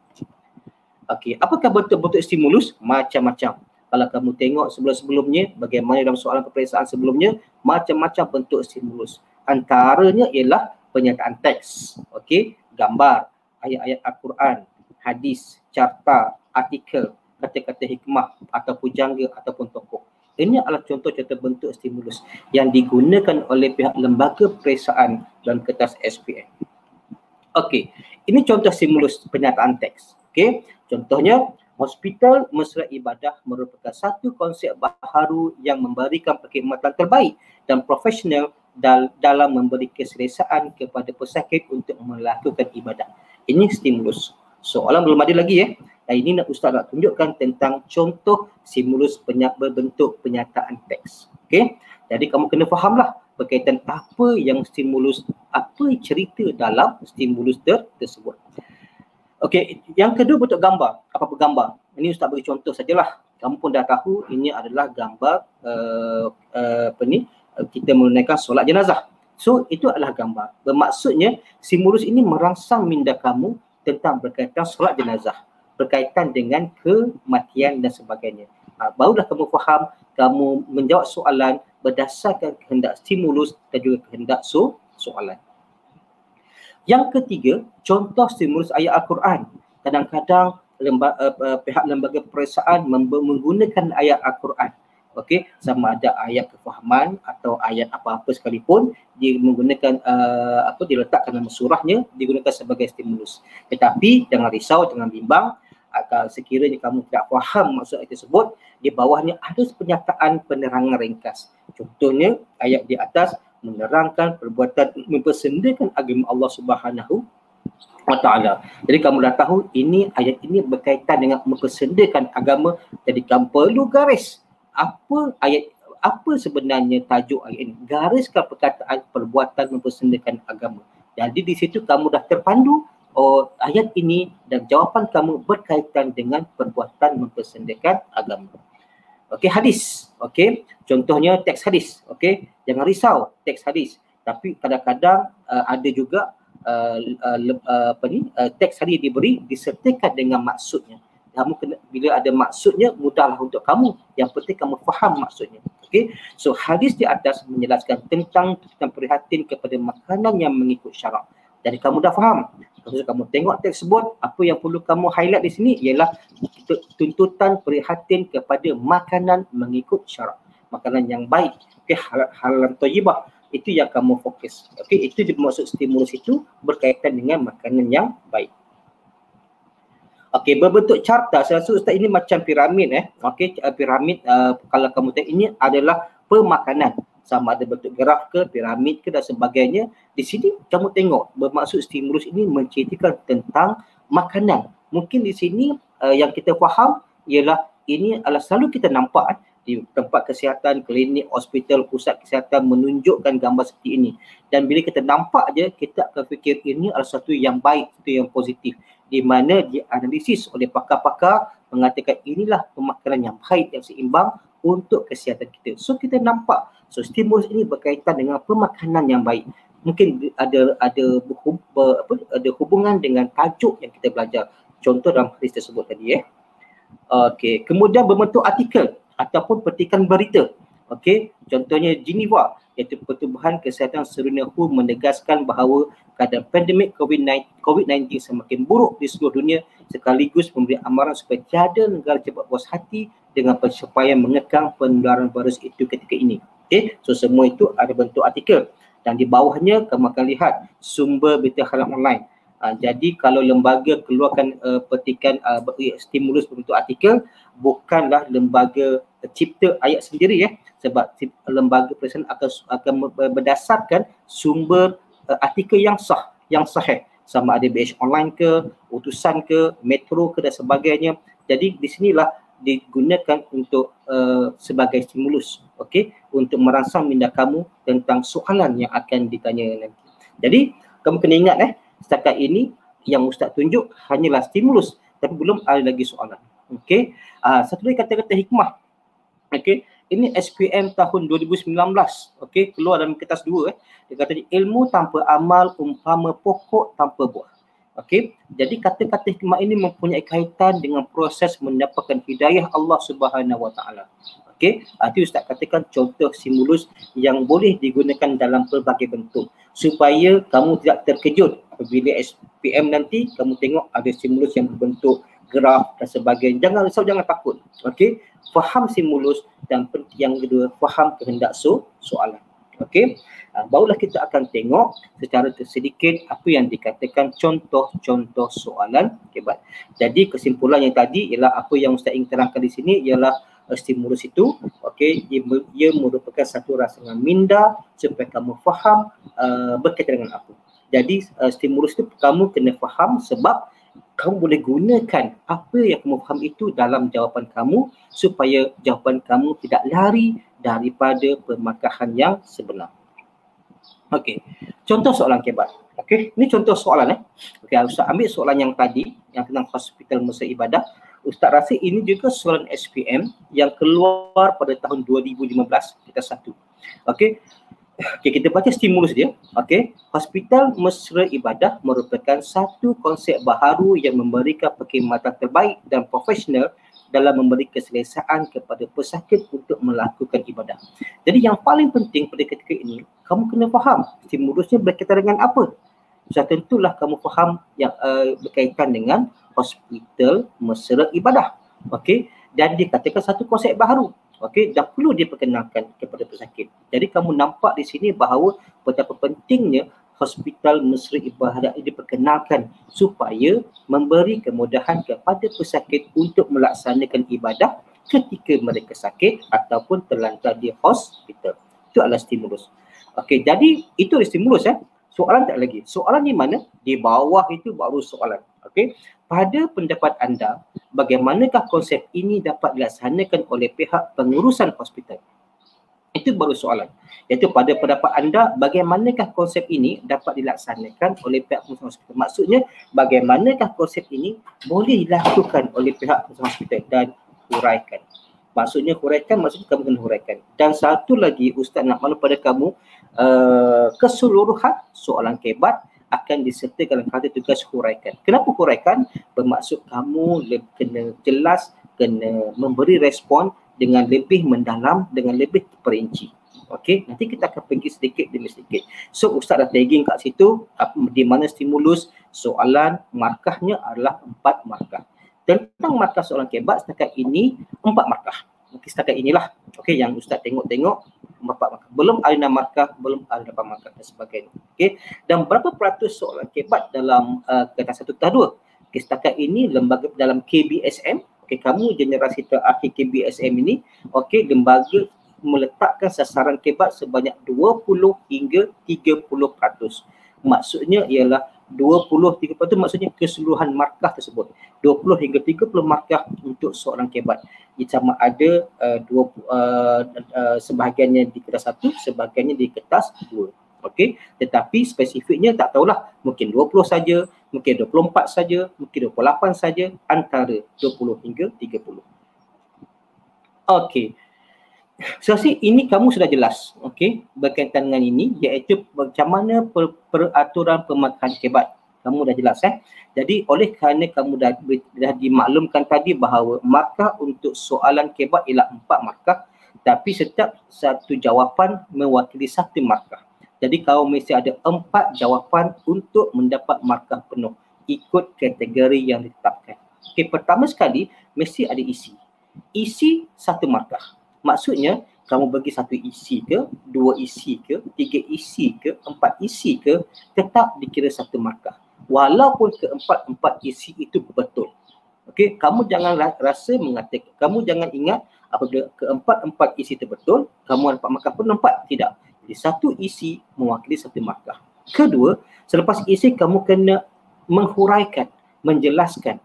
Okey, apakah bentuk-bentuk stimulus? Macam-macam. Kalau kamu tengok sebelum-sebelumnya, bagaimana dalam soalan peperiksaan sebelumnya, macam-macam bentuk stimulus. Antaranya ialah penyataan teks, okey, gambar, ayat-ayat Al-Quran, hadis, carta, artikel, kata-kata hikmah ataupun jangga ataupun tokoh. Ini adalah contoh-contoh bentuk stimulus yang digunakan oleh pihak lembaga periksaan dalam kertas SPM. Okey, ini contoh stimulus penyataan teks. Okey, contohnya hospital mesra ibadah merupakan satu konsep baharu yang memberikan perkhidmatan terbaik dan profesional dal- dalam memberi keselesaan kepada pesakit untuk melakukan ibadah. Ini stimulus. Soalan belum ada lagi ya. Dan ini nak Ustaz nak tunjukkan tentang contoh stimulus penyak berbentuk penyataan teks. Okey. Jadi kamu kena fahamlah berkaitan apa yang stimulus, apa cerita dalam stimulus ter- tersebut. Okey, yang kedua bentuk gambar. Apa-apa gambar? Ini Ustaz bagi contoh sajalah. Kamu pun dah tahu ini adalah gambar uh, uh, apa ni? Uh, kita menunaikan solat jenazah. So itu adalah gambar. Bermaksudnya stimulus ini merangsang minda kamu tentang berkaitan solat jenazah. Berkaitan dengan kematian dan sebagainya. Ha, barulah kamu faham, kamu menjawab soalan berdasarkan kehendak stimulus dan juga kehendak so, soalan. Yang ketiga, contoh stimulus ayat Al-Quran. Kadang-kadang lembaga, uh, uh, pihak lembaga periksaan menggunakan ayat Al-Quran. Okey, sama ada ayat kefahaman atau ayat apa-apa sekalipun dia menggunakan uh, apa diletakkan nama surahnya digunakan sebagai stimulus. Tetapi jangan risau, jangan bimbang sekiranya kamu tidak faham maksud ayat tersebut, di bawahnya ada pernyataan penerangan ringkas. Contohnya ayat di atas menerangkan perbuatan mempersendakan agama Allah Subhanahu wa taala. Jadi kamu dah tahu ini ayat ini berkaitan dengan mempersendakan agama jadi kamu perlu garis apa ayat apa sebenarnya tajuk ayat ini. Gariskan perkataan perbuatan mempersendakan agama. Jadi di situ kamu dah terpandu oh ayat ini dan jawapan kamu berkaitan dengan perbuatan mempersendakan agama. Okey hadis. Okey, contohnya teks hadis. Okey, jangan risau teks hadis. Tapi kadang-kadang uh, ada juga uh, uh, apa ni uh, teks hadis diberi disertakan dengan maksudnya. Kamu kena bila ada maksudnya mudahlah untuk kamu. Yang penting kamu faham maksudnya. Okey. So hadis di atas menjelaskan tentang tentang prihatin kepada makanan yang mengikut syarak. Jadi kamu dah faham. Kalau kamu tengok tersebut, apa yang perlu kamu highlight di sini ialah tuntutan prihatin kepada makanan mengikut syarak. Makanan yang baik. Okey, halal, thayyibah. Itu yang kamu fokus. Okey, itu dimaksud stimulus itu berkaitan dengan makanan yang baik. Okey, berbentuk carta. Saya rasa Ustaz ini macam piramid eh. Okey, piramid uh, kalau kamu tengok ini adalah pemakanan sama ada bentuk graf ke, piramid ke dan sebagainya. Di sini kamu tengok bermaksud stimulus ini menceritakan tentang makanan. Mungkin di sini uh, yang kita faham ialah ini adalah selalu kita nampak eh, di tempat kesihatan, klinik, hospital, pusat kesihatan menunjukkan gambar seperti ini. Dan bila kita nampak je, kita akan fikir ini adalah satu yang baik, satu yang positif. Di mana dianalisis oleh pakar-pakar mengatakan inilah pemakanan yang baik, yang seimbang untuk kesihatan kita. So kita nampak So stimulus ini berkaitan dengan pemakanan yang baik. Mungkin ada ada apa, ada hubungan dengan tajuk yang kita belajar. Contoh dalam hadis tersebut tadi eh. Okey, kemudian berbentuk artikel ataupun petikan berita. Okey, contohnya Geneva iaitu Pertubuhan Kesihatan Sedunia WHO menegaskan bahawa keadaan pandemik COVID-19, COVID-19 semakin buruk di seluruh dunia sekaligus memberi amaran supaya tiada negara cepat puas hati dengan pencapaian mengekang penularan virus itu ketika ini. Okay, so semua itu ada bentuk artikel dan di bawahnya kamu akan lihat sumber berita halang online. Uh, jadi kalau lembaga keluarkan uh, petikan uh, stimulus bentuk artikel bukanlah lembaga cipta ayat sendiri ya sebab lembaga presiden akan akan berdasarkan sumber uh, artikel yang sah yang sahih sama ada BH online ke utusan ke metro ke dan sebagainya. Jadi di sinilah digunakan untuk uh, sebagai stimulus okey untuk merangsang minda kamu tentang soalan yang akan ditanya nanti. Jadi kamu kena ingat eh setakat ini yang ustaz tunjuk hanyalah stimulus tapi belum ada lagi soalan okey. Uh, satu lagi kata-kata hikmah okey? Ini SPM tahun 2019 okey? Keluar dalam kertas dua eh. Dia kata ilmu tanpa amal umpama pokok tanpa buah. Okey, jadi kata-kata hikmah ini mempunyai kaitan dengan proses mendapatkan hidayah Allah Subhanahu Wa Taala. Okey, itu Ustaz katakan contoh stimulus yang boleh digunakan dalam pelbagai bentuk. Supaya kamu tidak terkejut apabila SPM nanti kamu tengok ada stimulus yang berbentuk graf dan sebagainya. Jangan risau, jangan takut. Okey, faham stimulus dan yang kedua faham kehendak so soalan. Okey. Uh, barulah kita akan tengok secara sedikit apa yang dikatakan contoh-contoh soalan. Okey, baik. Jadi kesimpulan yang tadi ialah apa yang Ustaz ingin terangkan di sini ialah uh, stimulus itu okey ia, ia merupakan satu rangsangan minda supaya kamu faham uh, berkaitan dengan apa jadi uh, stimulus itu kamu kena faham sebab kamu boleh gunakan apa yang kamu faham itu dalam jawapan kamu supaya jawapan kamu tidak lari daripada pemarkahan yang sebenar. Okey. Contoh soalan kebat. Okey, ini contoh soalan eh. Okey, Ustaz ambil soalan yang tadi yang tentang hospital musa ibadah. Ustaz rasa ini juga soalan SPM yang keluar pada tahun 2015 kita satu. Okey. Okay, kita baca stimulus dia. Okey, hospital mesra ibadah merupakan satu konsep baharu yang memberikan perkhidmatan terbaik dan profesional dalam memberi keselesaan kepada pesakit untuk melakukan ibadah. Jadi yang paling penting pada ketika ini, kamu kena faham stimulusnya berkaitan dengan apa. Sudah tentulah kamu faham yang uh, berkaitan dengan hospital mesra ibadah. Okey, dan dikatakan satu konsep baru. Okey, dan perlu diperkenalkan kepada pesakit. Jadi kamu nampak di sini bahawa betapa pentingnya hospital mesra ibadah ini diperkenalkan supaya memberi kemudahan kepada pesakit untuk melaksanakan ibadah ketika mereka sakit ataupun terlantar di hospital. Itu adalah stimulus. Okey, jadi itu stimulus ya. Soalan tak lagi. Soalan di mana? Di bawah itu baru soalan. Okey. Pada pendapat anda, bagaimanakah konsep ini dapat dilaksanakan oleh pihak pengurusan hospital? Itu baru soalan. Iaitu pada pendapat anda, bagaimanakah konsep ini dapat dilaksanakan oleh pihak pengurusan hospital? Maksudnya, bagaimanakah konsep ini boleh dilakukan oleh pihak pengurusan hospital dan huraikan. Maksudnya huraikan, maksudnya kamu kena huraikan. Dan satu lagi Ustaz nak maklum pada kamu, uh, keseluruhan soalan kebat akan disertakan dalam kata tugas huraikan. Kenapa huraikan? Bermaksud kamu kena jelas, kena memberi respon dengan lebih mendalam, dengan lebih terperinci. Okey, nanti kita akan pergi sedikit demi sedikit. So Ustaz dah tagging kat situ di mana stimulus soalan markahnya adalah empat markah. Tentang markah soalan kebat setakat ini empat markah. Okey, setakat inilah. Okey, yang Ustaz tengok-tengok empat markah. Belum ada enam markah, belum ada lapan markah dan sebagainya. Okey, dan berapa peratus soalan kebat dalam uh, kata satu kata dua? Okey, setakat ini lembaga dalam KBSM okay, kamu generasi terakhir KBSM ini, okay, lembaga meletakkan sasaran kebat sebanyak 20 hingga 30%. Maksudnya ialah 20 30% maksudnya keseluruhan markah tersebut. 20 hingga 30 markah untuk seorang kebat. Sama ada uh, dua, uh, uh, sebahagiannya di kertas satu, sebahagiannya di kertas dua. Okey, tetapi spesifiknya tak tahulah mungkin 20 saja, mungkin 24 saja, mungkin 28 saja antara 20 hingga 30. Okey. So, ini kamu sudah jelas, okey, berkaitan dengan ini iaitu macam mana per, peraturan pemakaian kebat. Kamu dah jelas eh. Jadi oleh kerana kamu dah, dah dimaklumkan tadi bahawa markah untuk soalan kebat ialah empat markah tapi setiap satu jawapan mewakili satu markah. Jadi kau mesti ada empat jawapan untuk mendapat markah penuh ikut kategori yang ditetapkan. Okey, pertama sekali mesti ada isi. Isi satu markah. Maksudnya kamu bagi satu isi ke, dua isi ke, tiga isi ke, empat isi ke, tetap dikira satu markah. Walaupun keempat-empat isi itu betul. Okey, kamu jangan rasa mengatakan, kamu jangan ingat apabila keempat-empat isi itu betul, kamu dapat markah penuh empat. Tidak. Jadi satu isi mewakili satu markah. Kedua, selepas isi kamu kena menghuraikan, menjelaskan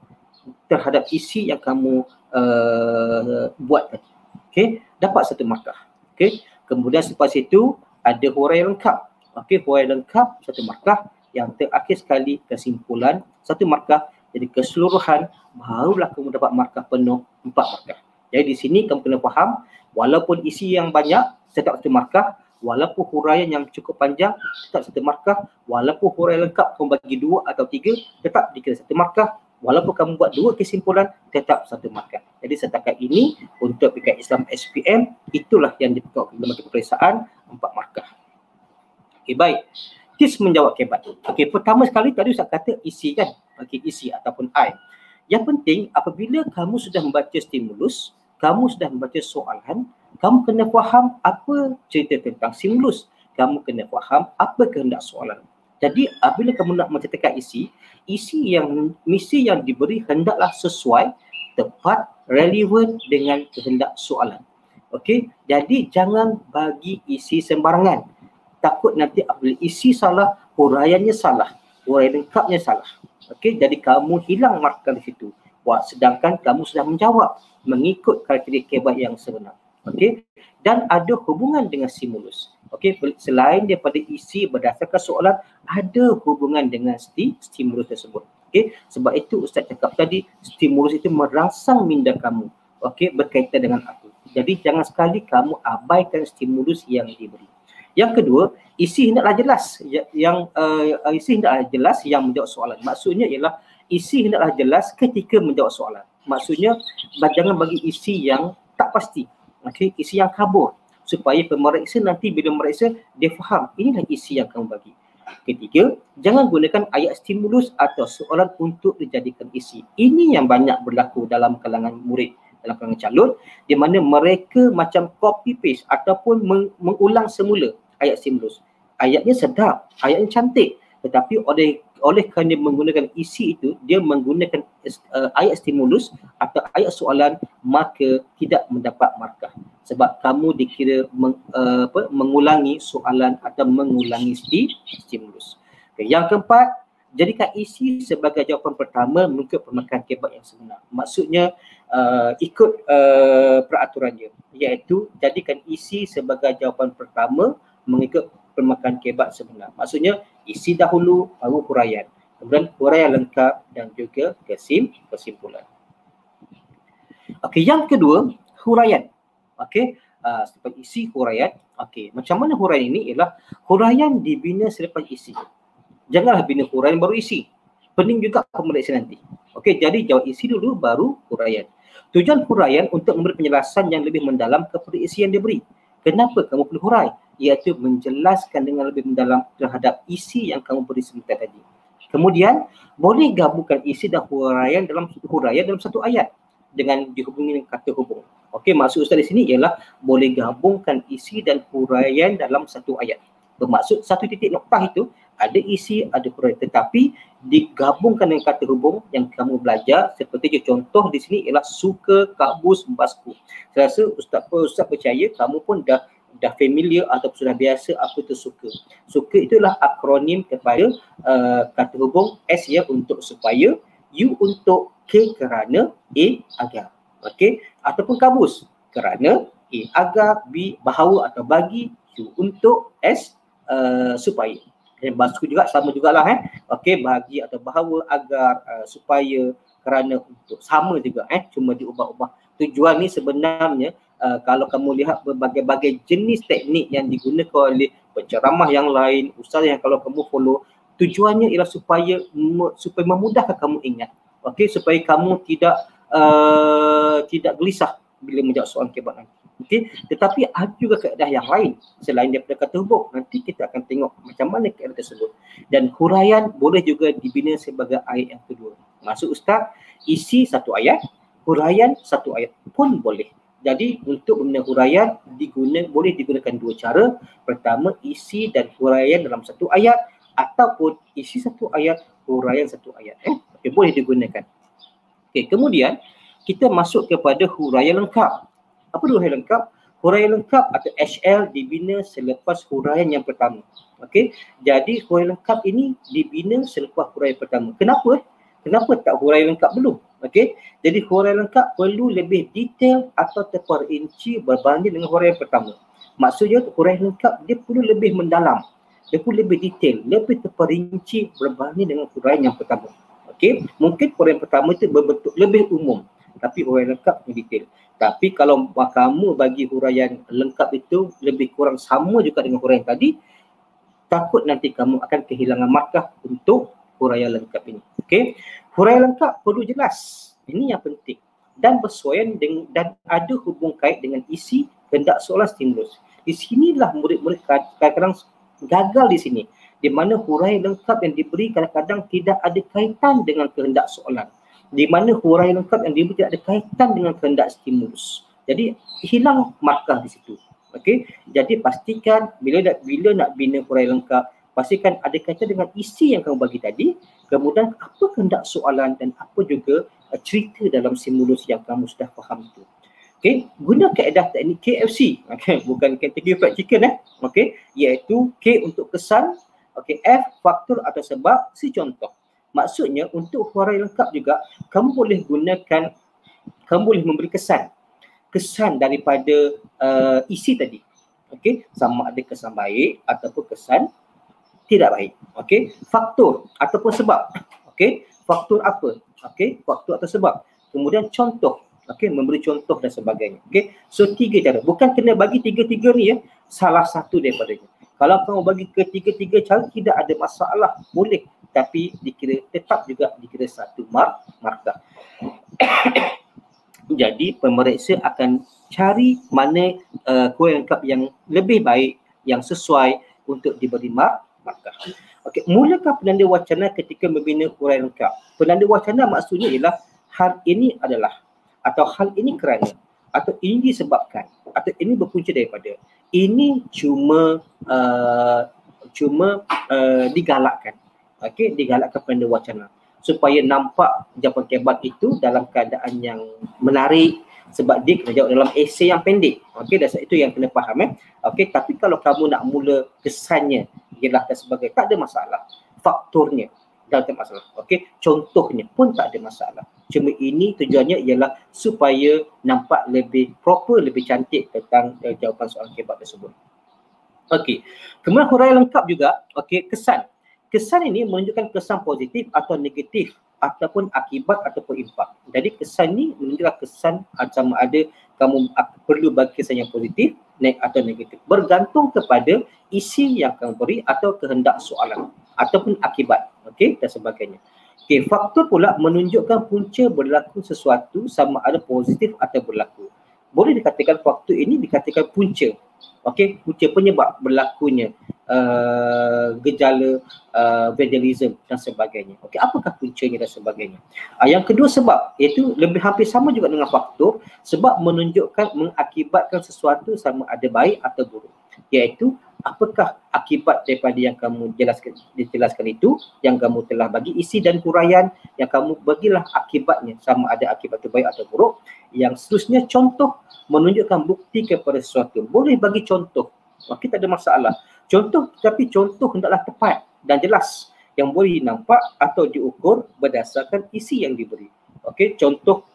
terhadap isi yang kamu uh, buat tadi. Okey, dapat satu markah. Okey, kemudian selepas itu ada hurai lengkap. Okey, hurai lengkap satu markah. Yang terakhir sekali kesimpulan satu markah. Jadi keseluruhan barulah kamu dapat markah penuh empat markah. Jadi di sini kamu kena faham walaupun isi yang banyak tetap satu markah walaupun huraian yang cukup panjang tetap satu markah walaupun huraian lengkap kamu bagi dua atau tiga tetap dikira satu markah walaupun kamu buat dua kesimpulan tetap satu markah jadi setakat ini untuk PKI Islam SPM itulah yang diperlukan dalam peperiksaan empat markah. Okay, baik. Tips menjawab kebat. Okay, pertama sekali tadi saya kata isi kan? Okay, isi ataupun I. Yang penting apabila kamu sudah membaca stimulus kamu sudah membaca soalan kamu kena faham apa cerita tentang simulus. Kamu kena faham apa kehendak soalan. Jadi apabila kamu nak menceritakan isi, isi yang misi yang diberi hendaklah sesuai tepat, relevan dengan kehendak soalan. Okey, jadi jangan bagi isi sembarangan. Takut nanti apabila isi salah, huraiannya salah, huraian lengkapnya salah. Okey, jadi kamu hilang markah di situ. Wah, sedangkan kamu sudah menjawab mengikut kriteria kebat yang sebenar. Okey, dan ada hubungan dengan stimulus. Okey, selain daripada isi berdasarkan soalan, ada hubungan dengan sti, stimulus tersebut. Okey, sebab itu Ustaz cakap tadi, stimulus itu merangsang minda kamu. Okey, berkaitan dengan aku. Jadi jangan sekali kamu abaikan stimulus yang diberi. Yang kedua, isi hendaklah jelas. Ya, yang uh, isi hendaklah jelas yang menjawab soalan. Maksudnya ialah isi hendaklah jelas ketika menjawab soalan. Maksudnya jangan bagi isi yang tak pasti. Okay, isi yang kabur supaya pemeriksa nanti bila meriksa dia faham inilah isi yang kamu bagi. Ketiga, jangan gunakan ayat stimulus atau soalan untuk dijadikan isi. Ini yang banyak berlaku dalam kalangan murid dalam kalangan calon di mana mereka macam copy paste ataupun meng- mengulang semula ayat stimulus. Ayatnya sedap, ayatnya cantik tetapi oleh oleh kerana menggunakan isi itu dia menggunakan uh, ayat stimulus atau ayat soalan maka tidak mendapat markah sebab kamu dikira meng, uh, apa, mengulangi soalan atau mengulangi sti, stimulus. Okay. Yang keempat, jadikan isi sebagai jawapan pertama mengikut pemakan kebat yang sebenar. Maksudnya uh, ikut uh, peraturannya iaitu jadikan isi sebagai jawapan pertama mengikut pemakan kebat sebenar. Maksudnya isi dahulu baru huraian. Kemudian huraian lengkap dan juga kesim, kesimpulan. Okey, yang kedua, huraian. Okey, uh, selepas isi huraian. Okey, macam mana huraian ini ialah huraian dibina selepas isi. Janganlah bina huraian baru isi. Pening juga pemeriksa nanti. Okey, jadi jawab isi dulu baru huraian. Tujuan huraian untuk memberi penjelasan yang lebih mendalam kepada isi yang diberi. Kenapa kamu perlu hurai? Iaitu menjelaskan dengan lebih mendalam terhadap isi yang kamu beri sebentar tadi. Kemudian, boleh gabungkan isi dan huraian dalam satu huraian dalam satu ayat dengan dihubungi dengan kata hubung. Okey, maksud Ustaz di sini ialah boleh gabungkan isi dan huraian dalam satu ayat. Bermaksud satu titik noktah itu ada isi, ada huraian. Tetapi digabungkan dengan kata hubung yang kamu belajar seperti contoh di sini ialah suka, kabus, basku. Saya rasa Ustaz, Ustaz percaya kamu pun dah dah familiar atau sudah biasa apa itu suka. Suka itulah akronim kepada uh, kata hubung S ya untuk supaya, U untuk K kerana, A agar. Okey, ataupun kabus kerana A agar, B bahawa atau bagi, U untuk S uh, supaya. Dan basku juga sama jugalah eh. Okey, bagi atau bahawa agar uh, supaya kerana untuk sama juga eh cuma diubah-ubah. Tujuan ni sebenarnya uh, kalau kamu lihat berbagai-bagai jenis teknik yang digunakan oleh penceramah yang lain, ustaz yang kalau kamu follow, tujuannya ialah supaya supaya memudahkan kamu ingat. Okey, supaya kamu tidak uh, tidak gelisah bila menjawab soalan kebat nanti. Okey, tetapi ada juga kaedah yang lain selain daripada kata hubung. Nanti kita akan tengok macam mana kaedah tersebut. Dan huraian boleh juga dibina sebagai ayat yang kedua. Maksud ustaz, isi satu ayat, huraian satu ayat pun boleh. Jadi untuk membina huraian diguna boleh digunakan dua cara. Pertama isi dan huraian dalam satu ayat ataupun isi satu ayat, huraian satu ayat. Eh, okay, boleh digunakan. Okey, kemudian kita masuk kepada huraian lengkap. Apa huraian lengkap? Huraian lengkap atau HL dibina selepas huraian yang pertama. Okey, jadi huraian lengkap ini dibina selepas huraian pertama. Kenapa? Kenapa tak huraian lengkap belum? Okey, jadi huraian lengkap perlu lebih detail atau terperinci berbanding dengan huraian pertama. Maksudnya huraian lengkap dia perlu lebih mendalam. Dia perlu lebih detail, lebih terperinci berbanding dengan huraian yang pertama. Okey, mungkin huraian pertama itu berbentuk lebih umum tapi huraian lengkap yang detail. Tapi kalau kamu bagi huraian lengkap itu lebih kurang sama juga dengan huraian tadi, takut nanti kamu akan kehilangan markah untuk huraian lengkap ini. Okey. Huraian lengkap perlu jelas. Ini yang penting dan bersesuaian dengan dan ada hubung kait dengan isi kehendak soalan stimulus. Di sinilah murid-murid kadang-kadang gagal di sini. Di mana huraian lengkap yang diberi kadang-kadang tidak ada kaitan dengan kehendak soalan. Di mana huraian lengkap yang diberi tidak ada kaitan dengan kehendak stimulus. Jadi hilang markah di situ. Okey. Jadi pastikan bila nak bila nak bina huraian lengkap pastikan ada kaitan dengan isi yang kamu bagi tadi kemudian apa kehendak soalan dan apa juga uh, cerita dalam simulus yang kamu sudah faham tu. Okay, guna kaedah teknik KFC, okay, [LAUGHS] bukan Kentucky Fried Chicken eh, okay, iaitu K untuk kesan, okay, F faktor atau sebab, C contoh. Maksudnya untuk huarai lengkap juga, kamu boleh gunakan, kamu boleh memberi kesan, kesan daripada uh, isi tadi, okay, sama ada kesan baik ataupun kesan tidak baik, okay, faktor ataupun sebab, okay, faktor apa, okay, faktor atau sebab, kemudian contoh, okey? Memberi contoh dan sebagainya. Okey? So tiga cara. Bukan kena bagi tiga-tiga ni ya. Salah satu daripadanya. Kalau kamu bagi ketiga-tiga cara tidak ada masalah. Boleh. Tapi dikira tetap juga dikira satu mark markah. [COUGHS] Jadi pemeriksa akan cari mana uh, kuih lengkap yang lebih baik yang sesuai untuk diberi mark markah okey mulakan penanda wacana ketika membina kuih lengkap penanda wacana maksudnya ialah hal ini adalah atau hal ini kerana atau ini disebabkan atau ini berpunca daripada ini cuma uh, cuma uh, digalakkan. Okey digalakkan pada wacana supaya nampak jawapan kebat itu dalam keadaan yang menarik sebab dia kena jawab dalam esei yang pendek okey dasar itu yang kena faham eh okey tapi kalau kamu nak mula kesannya ialah dan sebagainya tak ada masalah faktornya tak ada masalah. Okey, contohnya pun tak ada masalah. Cuma ini tujuannya ialah supaya nampak lebih proper, lebih cantik tentang uh, jawapan soalan kebat tersebut. Okey. Kemudian huraian lengkap juga, okey, kesan. Kesan ini menunjukkan kesan positif atau negatif ataupun akibat ataupun impak. Jadi kesan ni menunjukkan kesan sama ada kamu perlu bagi kesan yang positif atau negatif. Bergantung kepada isi yang kamu beri atau kehendak soalan ataupun akibat okey dan sebagainya okey faktor pula menunjukkan punca berlaku sesuatu sama ada positif atau berlaku boleh dikatakan faktor ini dikatakan punca okey punca penyebab berlakunya uh, gejala uh, vandalism dan sebagainya. Okey apakah puncanya dan sebagainya? Uh, yang kedua sebab iaitu lebih hampir sama juga dengan faktor sebab menunjukkan mengakibatkan sesuatu sama ada baik atau buruk. Iaitu apakah akibat daripada yang kamu jelaskan dijelaskan itu yang kamu telah bagi isi dan huraian yang kamu bagilah akibatnya sama ada akibat terbaik atau buruk. Yang seterusnya contoh menunjukkan bukti kepada sesuatu. Boleh bagi contoh. Okey tak ada masalah contoh tapi contoh hendaklah tepat dan jelas. Yang boleh nampak atau diukur berdasarkan isi yang diberi. Okey contoh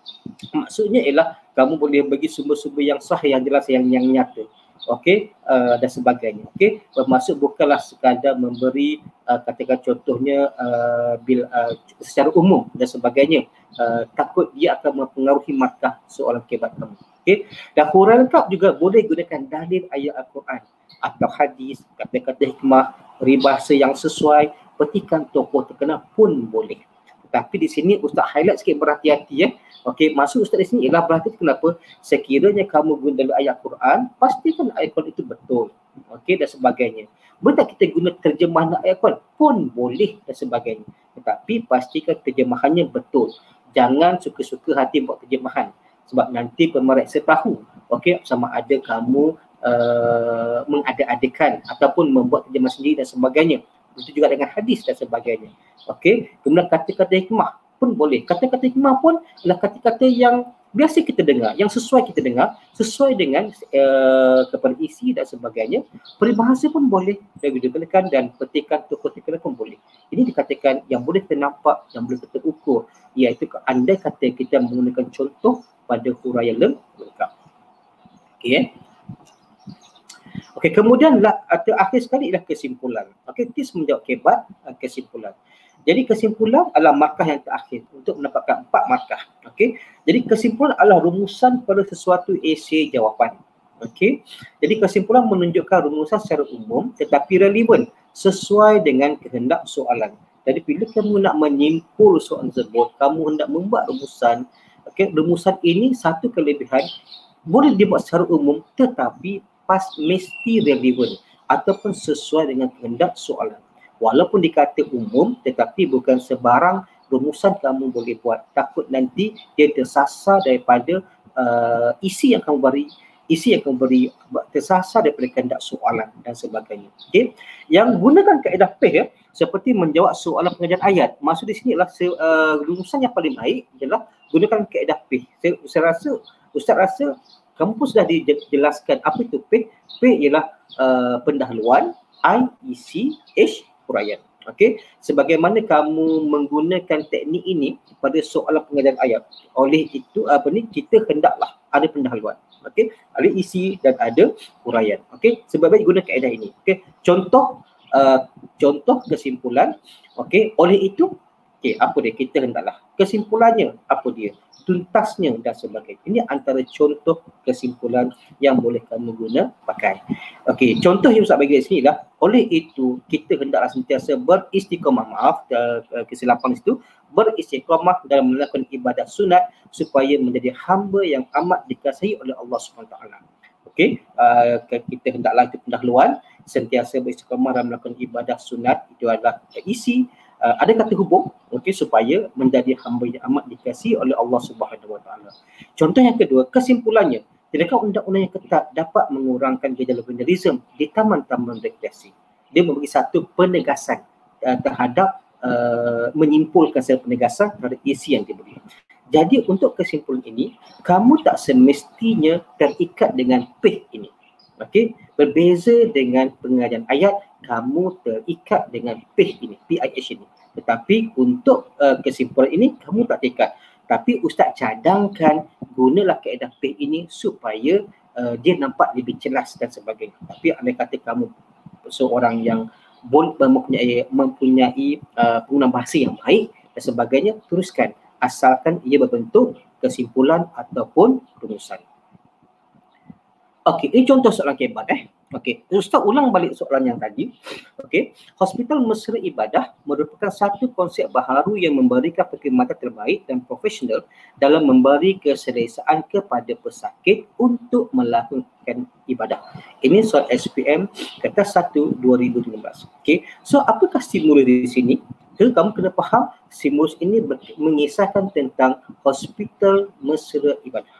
maksudnya ialah kamu boleh bagi sumber-sumber yang sah yang jelas yang yang nyata. Okey uh, dan sebagainya. Okey bermaksud bukanlah sekadar memberi uh, katakan contohnya uh, bil uh, secara umum dan sebagainya. Uh, takut dia akan mempengaruhi markah soalan kebat kamu. Okey dan huraian lengkap juga boleh gunakan dalil ayat al-Quran atau hadis kata-kata hikmah peribahasa yang sesuai petikan tokoh terkenal pun boleh tapi di sini ustaz highlight sikit berhati-hati ya Okey, maksud ustaz di sini ialah berarti kenapa sekiranya kamu guna dalam ayat Quran, pastikan ayat Quran itu betul. Okey dan sebagainya. Betul kita guna terjemahan ayat Quran pun boleh dan sebagainya. Tetapi pastikan terjemahannya betul. Jangan suka-suka hati buat terjemahan sebab nanti pemeriksa tahu okey sama ada kamu uh, mengada-adakan ataupun membuat terjemahan sendiri dan sebagainya. Itu juga dengan hadis dan sebagainya. Okey, kemudian kata-kata hikmah pun boleh. Kata-kata hikmah pun adalah kata-kata yang biasa kita dengar, yang sesuai kita dengar, sesuai dengan uh, kepada isi dan sebagainya. Peribahasa pun boleh digunakan dan petikan tokoh terkenal pun boleh. Ini dikatakan yang boleh kita nampak, yang boleh kita ukur iaitu andai kata kita menggunakan contoh pada huraian lengkap. Okey eh? Okey, kemudian lah, akhir sekali ialah kesimpulan. Okey, tis menjawab kebat uh, kesimpulan. Jadi kesimpulan adalah markah yang terakhir untuk mendapatkan empat markah. Okey. Jadi kesimpulan adalah rumusan pada sesuatu esei jawapan. Okey. Jadi kesimpulan menunjukkan rumusan secara umum tetapi relevan sesuai dengan kehendak soalan. Jadi bila kamu nak menyimpul soalan tersebut, kamu hendak membuat rumusan. Okey, rumusan ini satu kelebihan boleh dibuat secara umum tetapi pas mesti relevan ataupun sesuai dengan kehendak soalan. Walaupun dikata umum tetapi bukan sebarang rumusan kamu boleh buat. Takut nanti dia tersasar daripada uh, isi yang kamu beri isi yang kamu beri tersasar daripada kehendak soalan dan sebagainya. Okey? Yang gunakan kaedah PEH ya seperti menjawab soalan pengajian ayat. Maksud di sini adalah uh, rumusan yang paling baik adalah gunakan kaedah P. Saya, saya rasa, Ustaz rasa kamu pun sudah dijelaskan apa itu P. P ialah uh, pendahuluan, I, E, C, H, huraian. Okey, sebagaimana kamu menggunakan teknik ini pada soalan pengajaran ayat, oleh itu apa ni kita hendaklah ada pendahuluan. Okey, ada isi dan ada huraian. Okey, sebab baik guna kaedah ini. Okey, contoh uh, contoh kesimpulan. Okey, oleh itu Okey, apa dia? Kita hendaklah. Kesimpulannya, apa dia? Tuntasnya dan sebagainya. Ini antara contoh kesimpulan yang boleh kamu guna pakai. Okey, contoh yang Ustaz bagi di sini lah. Oleh itu, kita hendaklah sentiasa beristiqamah. Maaf, uh, kesilapan itu. Beristiqamah dalam melakukan ibadah sunat supaya menjadi hamba yang amat dikasihi oleh Allah SWT. Okey, uh, kita hendaklah itu pendahuluan sentiasa beristiqamah dalam melakukan ibadah sunat itu adalah isi uh, ada kata hubung okey supaya menjadi hamba yang amat dikasihi oleh Allah Subhanahu Wa Taala. Contoh yang kedua, kesimpulannya, tidakkah undang-undang yang ketat dapat mengurangkan gejala vandalisme di taman-taman rekreasi? Dia memberi satu penegasan uh, terhadap uh, menyimpulkan satu penegasan terhadap isi yang diberi. Jadi untuk kesimpulan ini, kamu tak semestinya terikat dengan PIH ini. Okey, berbeza dengan pengajian ayat kamu terikat dengan PIH ini, PIH ini. Tetapi untuk uh, kesimpulan ini kamu tak terikat. Tapi ustaz cadangkan gunalah kaedah PIH ini supaya uh, dia nampak lebih jelas dan sebagainya. Tapi anda kata kamu seorang yang mempunyai mempunyai uh, penggunaan bahasa yang baik dan sebagainya teruskan asalkan ia berbentuk kesimpulan ataupun rumusan. Okey, ini contoh soalan kebat eh. Okey, Ustaz ulang balik soalan yang tadi. Okey, hospital mesra ibadah merupakan satu konsep baharu yang memberikan perkhidmatan terbaik dan profesional dalam memberi keselesaan kepada pesakit untuk melakukan ibadah. Ini soal SPM kata 1 2015. Okey, so apakah stimulus di sini? Jadi kamu kena faham stimulus ini mengisahkan tentang hospital mesra ibadah.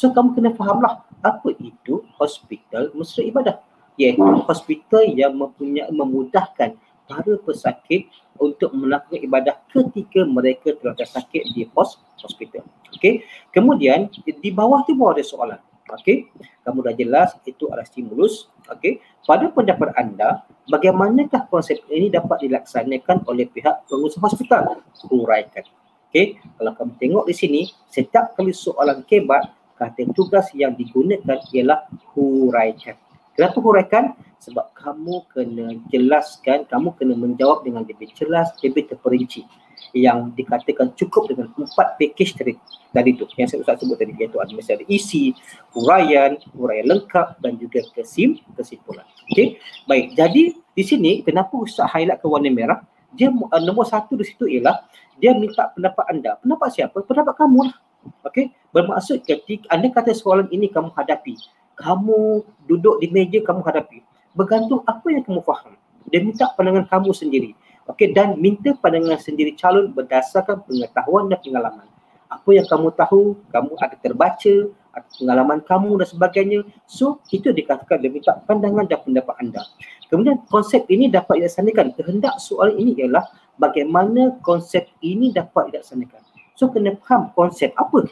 So kamu kena fahamlah apa itu hospital mesra ibadah iaitu hospital yang mempunyai memudahkan para pesakit untuk melakukan ibadah ketika mereka terlalu sakit di hospital. Okey. Kemudian di bawah tu ada soalan. Okey. Kamu dah jelas itu adalah stimulus. Okey. Pada pendapat anda, bagaimanakah konsep ini dapat dilaksanakan oleh pihak pengusaha hospital? Huraikan. Okey. Kalau kamu tengok di sini, setiap kali soalan kebat, kata tugas yang digunakan ialah huraikan. Kenapa huraikan? Sebab kamu kena jelaskan, kamu kena menjawab dengan lebih jelas, lebih terperinci yang dikatakan cukup dengan empat package tadi, tadi tu yang saya sebut tadi iaitu ada mesti ada isi, huraian, huraian lengkap dan juga kesim, kesimpulan. Okey. Baik, jadi di sini kenapa Ustaz highlight ke warna merah? Dia uh, nombor satu di situ ialah dia minta pendapat anda. Pendapat siapa? Pendapat kamu lah. Okey, bermaksud ketika anda kata soalan ini kamu hadapi, kamu duduk di meja kamu hadapi, bergantung apa yang kamu faham. Dia minta pandangan kamu sendiri. Okey, dan minta pandangan sendiri calon berdasarkan pengetahuan dan pengalaman. Apa yang kamu tahu, kamu ada terbaca, pengalaman kamu dan sebagainya. So, itu dikatakan dia minta pandangan dan pendapat anda. Kemudian konsep ini dapat dilaksanakan. Kehendak soalan ini ialah bagaimana konsep ini dapat dilaksanakan. So kena faham konsep apa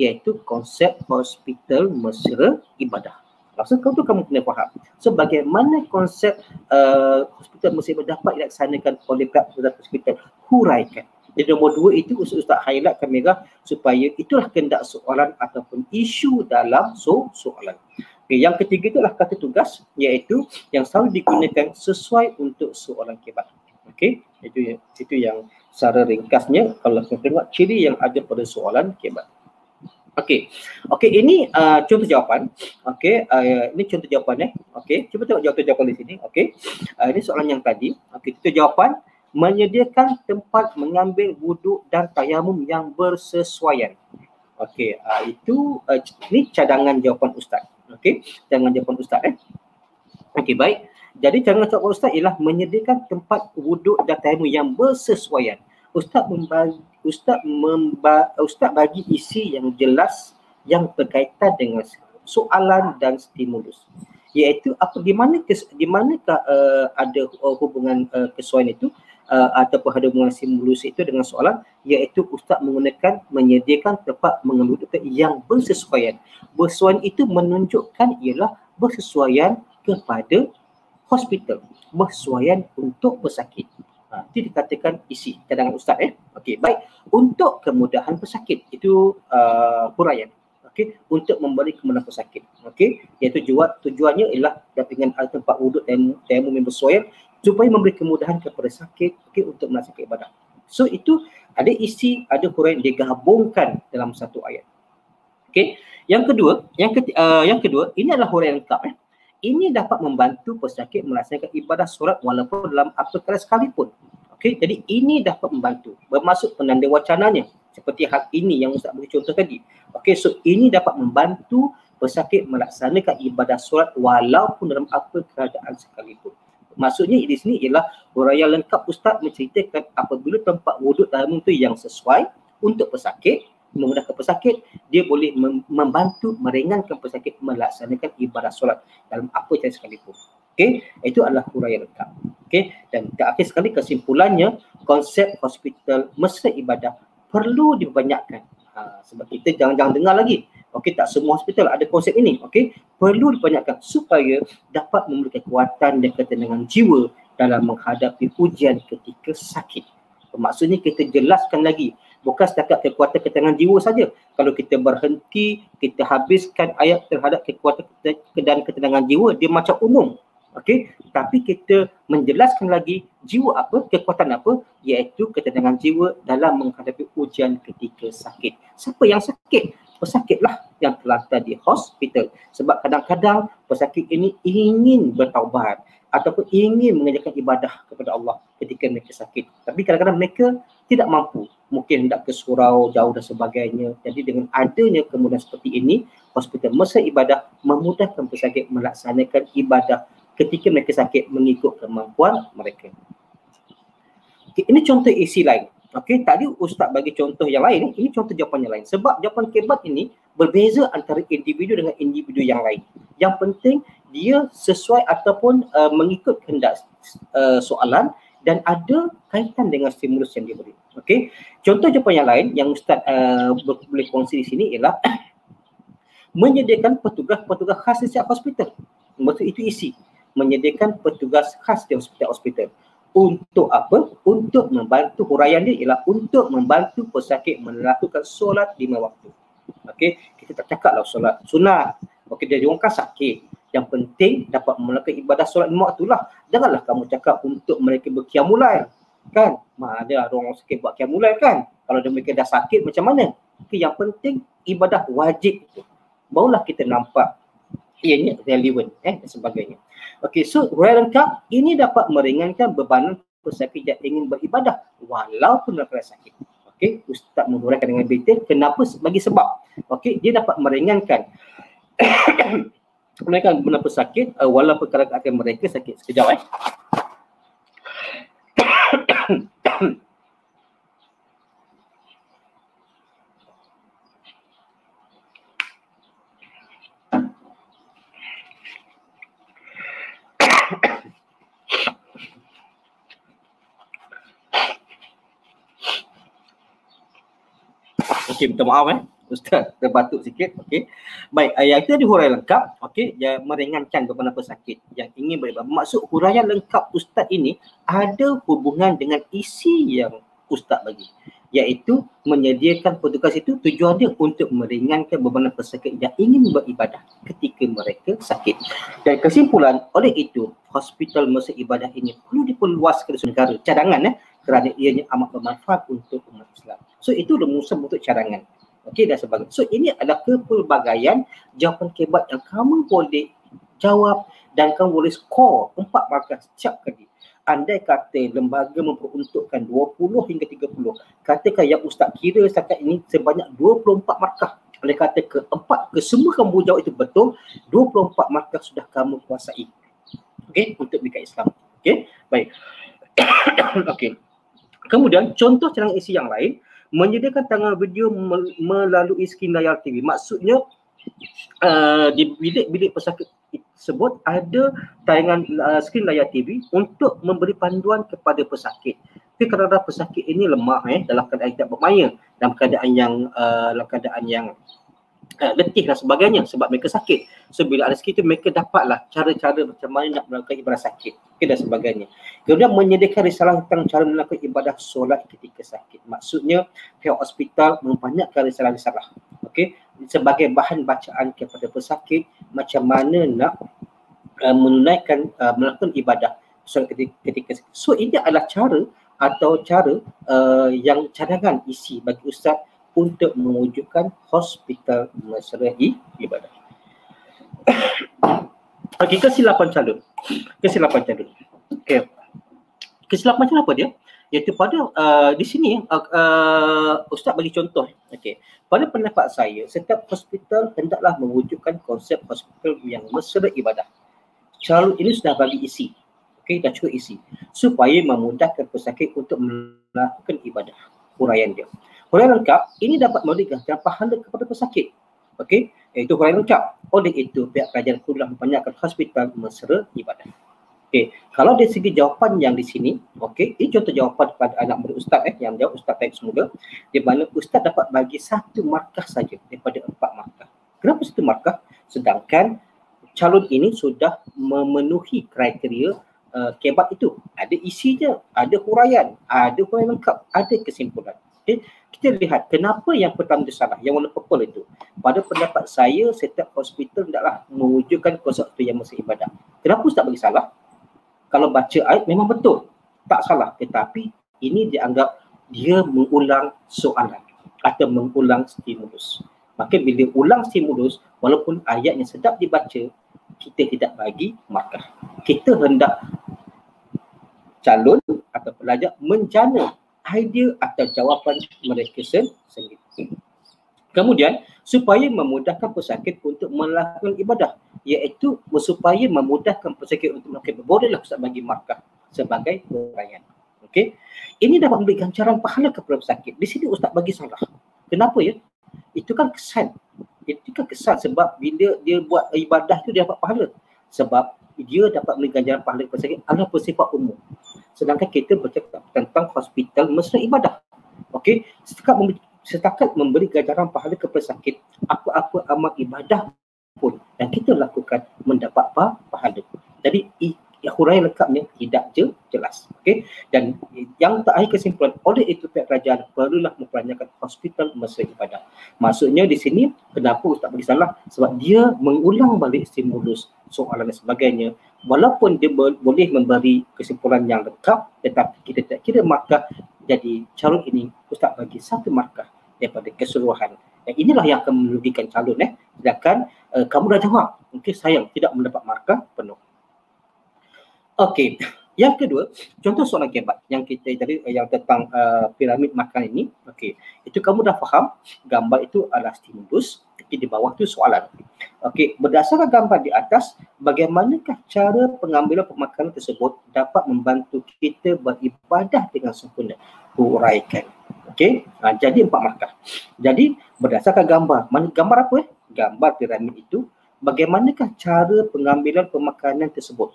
iaitu konsep hospital mesra ibadah. Maksud kau tu kamu kena faham. So bagaimana konsep uh, hospital mesra ibadah dapat dilaksanakan oleh pihak hospital huraikan. Jadi nombor dua itu Ustaz Ustaz highlight kamera supaya itulah kendak soalan ataupun isu dalam so soalan. Okay, yang ketiga itulah kata tugas iaitu yang selalu digunakan sesuai untuk soalan kebat. Okey, itu itu yang secara ringkasnya kalau kita tengok ciri yang ada pada soalan kebat. Okey. Okey, ini uh, contoh jawapan. Okey, uh, ini contoh jawapan eh. Okey, cuba tengok jawapan jawapan di sini. Okey. Uh, ini soalan yang tadi. Okey, itu jawapan menyediakan tempat mengambil wuduk dan tayamum yang bersesuaian. Okey, uh, itu uh, ini cadangan jawapan ustaz. Okey, cadangan jawapan ustaz eh. Okey, baik. Jadi cara cakap ustaz ialah menyediakan tempat wuduk dan tayamum yang bersesuaian. Ustaz membagi ustaz memba, ustaz bagi isi yang jelas yang berkaitan dengan soalan dan stimulus. Iaitu apa di mana di manakah uh, ada uh, hubungan uh, kesesuaian itu? uh, ataupun ada hubungan simulus itu dengan soalan iaitu ustaz menggunakan menyediakan tempat doktor yang bersesuaian. Bersesuaian itu menunjukkan ialah bersesuaian kepada hospital, bersesuaian untuk pesakit. Ha, itu dikatakan isi cadangan ustaz eh. Okey, baik. Untuk kemudahan pesakit itu uh, huraian. Okey, untuk memberi kemudahan pesakit. Okey, iaitu tujuan tujuannya ialah dengan tempat wuduk dan tayamum yang bersesuaian supaya memberi kemudahan kepada sakit okey untuk melaksanakan ibadah. So itu ada isi, ada huraian digabungkan dalam satu ayat. Okey. Yang kedua, yang ketiga, uh, yang kedua, ini adalah huraian lengkap eh ini dapat membantu pesakit melaksanakan ibadah solat walaupun dalam apa kala sekalipun. Okey, jadi ini dapat membantu. Bermaksud penanda wacananya seperti hal ini yang Ustaz beri contoh tadi. Okey, so ini dapat membantu pesakit melaksanakan ibadah solat walaupun dalam apa keadaan sekalipun. Maksudnya di sini ialah huraian lengkap Ustaz menceritakan apabila tempat wuduk dalam itu yang sesuai untuk pesakit memudahkan pesakit, dia boleh membantu meringankan pesakit melaksanakan ibadah solat dalam apa cara sekalipun. Okey, itu adalah huraian lengkap. Okey, dan terakhir sekali kesimpulannya, konsep hospital mesra ibadah perlu dibanyakkan. Ha, sebab kita jangan-jangan dengar lagi. Okey, tak semua hospital ada konsep ini. Okey, perlu dibanyakkan supaya dapat memberikan kekuatan dan ketenangan jiwa dalam menghadapi ujian ketika sakit. Maksudnya kita jelaskan lagi bukan setakat kekuatan ketenangan jiwa saja. Kalau kita berhenti, kita habiskan ayat terhadap kekuatan dan ketenangan jiwa, dia macam umum. Okey, tapi kita menjelaskan lagi jiwa apa, kekuatan apa, iaitu ketenangan jiwa dalam menghadapi ujian ketika sakit. Siapa yang sakit? Pesakitlah yang terlantar di hospital. Sebab kadang-kadang pesakit ini ingin bertaubat ataupun ingin mengerjakan ibadah kepada Allah ketika mereka sakit. Tapi kadang-kadang mereka tidak mampu. Mungkin hendak ke surau jauh dan sebagainya. Jadi dengan adanya kemudahan seperti ini, hospital masa ibadah memudahkan pesakit melaksanakan ibadah ketika mereka sakit mengikut kemampuan mereka. Okay, ini contoh isi lain. Okey, tadi ustaz bagi contoh yang lain, ini contoh jawapan yang lain. Sebab jawapan kebat ini berbeza antara individu dengan individu yang lain. Yang penting dia sesuai ataupun uh, mengikut kehendak uh, soalan dan ada kaitan dengan stimulus yang diberi. Okey. Contoh jawapan yang lain yang ustaz uh, boleh kongsi di sini ialah [COUGHS] menyediakan petugas-petugas khas di setiap hospital. Maksud itu isi. Menyediakan petugas khas di hospital-hospital untuk apa? Untuk membantu huraian dia ialah untuk membantu pesakit melakukan solat lima waktu. Okey, kita tak cakap lah solat sunat. Okey, dia orang kan sakit. Yang penting dapat melakukan ibadah solat lima waktu lah. Janganlah kamu cakap untuk mereka berkiamulai. Kan? Ma, ada orang sakit buat kiamulai kan? Kalau mereka dah sakit macam mana? Okay, yang penting ibadah wajib itu. Barulah kita nampak ianya relevant eh dan sebagainya. Okey, so huraian lengkap ini dapat meringankan bebanan pesakit yang ingin beribadah walaupun keadaan sakit. Okey, ustaz menguraikan dengan detail kenapa bagi sebab. Okey, dia dapat meringankan mereka benar pesakit uh, walaupun keadaan mereka sakit. Sekejap eh. [COUGHS] Okey, minta maaf eh. Ustaz terbatuk sikit. Okey. Baik, uh, yang itu ada huraian lengkap. Okey, yang meringankan beban pesakit yang ingin beribadah. Maksud huraian lengkap Ustaz ini ada hubungan dengan isi yang Ustaz bagi iaitu menyediakan petugas itu tujuan dia untuk meringankan beban pesakit yang ingin beribadah ketika mereka sakit. Dan kesimpulan oleh itu hospital masa ibadah ini perlu diperluaskan ke negara cadangan eh kerana ianya amat bermanfaat untuk umat Islam. So itu rumusan untuk cadangan. Okey dan sebagainya. So ini adalah kepelbagaian jawapan kebat yang kamu boleh jawab dan kamu boleh skor empat markah setiap kali. Andai kata lembaga memperuntukkan 20 hingga 30 katakan yang ustaz kira setakat ini sebanyak 24 markah. Oleh kata ke empat ke semua kamu jawab itu betul 24 markah sudah kamu kuasai. Okey untuk dekat Islam. Okey baik. [COUGHS] Okey. Kemudian contoh cara isi yang lain menyediakan tangan video melalui skrin layar TV maksudnya uh, di bilik-bilik pesakit tersebut ada tayangan uh, skrin layar TV untuk memberi panduan kepada pesakit. Tapi kadang-kadang pesakit ini lemah eh dalam keadaan tidak bermaya, dalam keadaan yang uh, dalam keadaan yang uh, letih dan sebagainya sebab mereka sakit. So bila ada sekitar mereka dapatlah cara-cara macam mana nak melakukan ibadah sakit okay, dan sebagainya. Kemudian menyediakan risalah tentang cara melakukan ibadah solat ketika sakit. Maksudnya pihak hospital membanyakkan risalah-risalah. Okey, sebagai bahan bacaan kepada pesakit macam mana nak uh, menunaikan uh, melakukan ibadah solat ketika, ketika sakit. So ini adalah cara atau cara uh, yang cadangan isi bagi ustaz untuk mewujudkan hospital mesra ibadah. [COUGHS] Okey, kesilapan calon. Kesilapan calon. Okey. Kesilapan calon apa dia? Iaitu pada uh, di sini uh, uh, ustaz bagi contoh. Okey. Pada pendapat saya, setiap hospital hendaklah mewujudkan konsep hospital yang mesra ibadah. Calon ini sudah bagi isi okay, dah cukup isi supaya memudahkan pesakit untuk melakukan ibadah huraian dia. Huraian lengkap ini dapat memberikan pahala kepada pesakit. Okey, itu huraian lengkap. Oleh itu pihak kerajaan pula membanyakkan hospital mesra ibadah. Okey, kalau dari segi jawapan yang di sini, okey, ini contoh jawapan kepada anak murid ustaz eh yang jawab ustaz baik semula di mana ustaz dapat bagi satu markah saja daripada empat markah. Kenapa satu markah? Sedangkan calon ini sudah memenuhi kriteria uh, kebat itu ada isinya, ada huraian, ada huraian lengkap, ada kesimpulan. Okay. Kita lihat kenapa yang pertama itu salah, yang warna purple itu. Pada pendapat saya, setiap hospital hendaklah mewujudkan konsep yang masa ibadah. Kenapa Ustaz bagi salah? Kalau baca ayat memang betul, tak salah. Tetapi ini dianggap dia mengulang soalan atau mengulang stimulus. Maka bila ulang stimulus, walaupun ayat yang sedap dibaca, kita tidak bagi markah. Kita hendak calon atau pelajar menjana idea atau jawapan mereka sendiri. Kemudian, supaya memudahkan pesakit untuk melakukan ibadah iaitu supaya memudahkan pesakit untuk melakukan ibadah. Bolehlah Ustaz bagi markah sebagai uraian. Okey. Ini dapat memberi ganjaran pahala kepada pesakit. Di sini Ustaz bagi salah. Kenapa ya? Itu kan kesan. Itu kan kesan sebab bila dia buat ibadah tu dia dapat pahala. Sebab dia dapat memberi ganjaran pahala kepada pesakit adalah bersifat umum sedangkan kita bercakap tentang hospital mesra ibadah. Okey, setakat memberi, setakat memberi ganjaran pahala kepada sakit, apa-apa amal ibadah pun yang kita lakukan mendapat apa? pahala. Jadi huraian lengkapnya tidak je, jelas. Okey. Dan yang terakhir kesimpulan, oleh itu pihak kerajaan perlulah memperanjakan hospital mesra ibadah. Maksudnya di sini, kenapa Ustaz bagi salah? Sebab dia mengulang balik stimulus soalan dan sebagainya. Walaupun dia boleh memberi kesimpulan yang lengkap, tetapi kita tidak kira markah. Jadi calon ini Ustaz bagi satu markah daripada keseluruhan. Dan inilah yang akan merugikan calon. Eh. Sedangkan uh, kamu dah jawab, mungkin sayang tidak mendapat markah penuh. Okey. Yang kedua, contoh soalan kebat yang kita tadi yang tentang uh, piramid makan ini. Okey. Itu kamu dah faham gambar itu adalah stimulus tapi di bawah tu soalan. Okey, berdasarkan gambar di atas, bagaimanakah cara pengambilan pemakanan tersebut dapat membantu kita beribadah dengan sempurna? Huraikan. Okey, ha, jadi empat markah. Jadi berdasarkan gambar, mana gambar apa eh? Gambar piramid itu, bagaimanakah cara pengambilan pemakanan tersebut?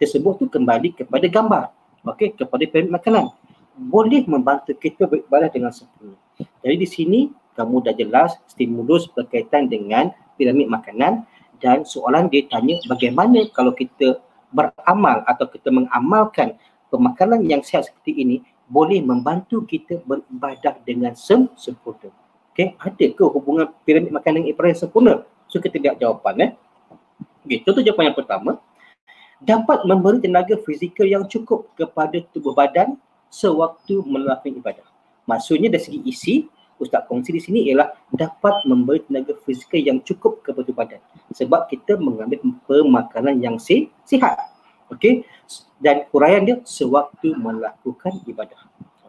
Tersebut tu kembali kepada gambar. Okey, kepada piramid makanan. Boleh membantu kita beribadah dengan sempurna. Jadi di sini kamu dah jelas stimulus berkaitan dengan piramid makanan dan soalan dia tanya bagaimana kalau kita beramal atau kita mengamalkan pemakanan yang sihat seperti ini boleh membantu kita beribadah dengan sempurna. Okey, ada ke hubungan piramid makanan yang sempurna? So kita lihat jawapan eh. Okey, contoh jawapan yang pertama dapat memberi tenaga fizikal yang cukup kepada tubuh badan sewaktu melakukan ibadah. Maksudnya dari segi isi, Ustaz kongsi di sini ialah dapat memberi tenaga fizikal yang cukup kepada tubuh badan. Sebab kita mengambil pemakanan yang sihat. Okey. Dan huraian dia sewaktu melakukan ibadah.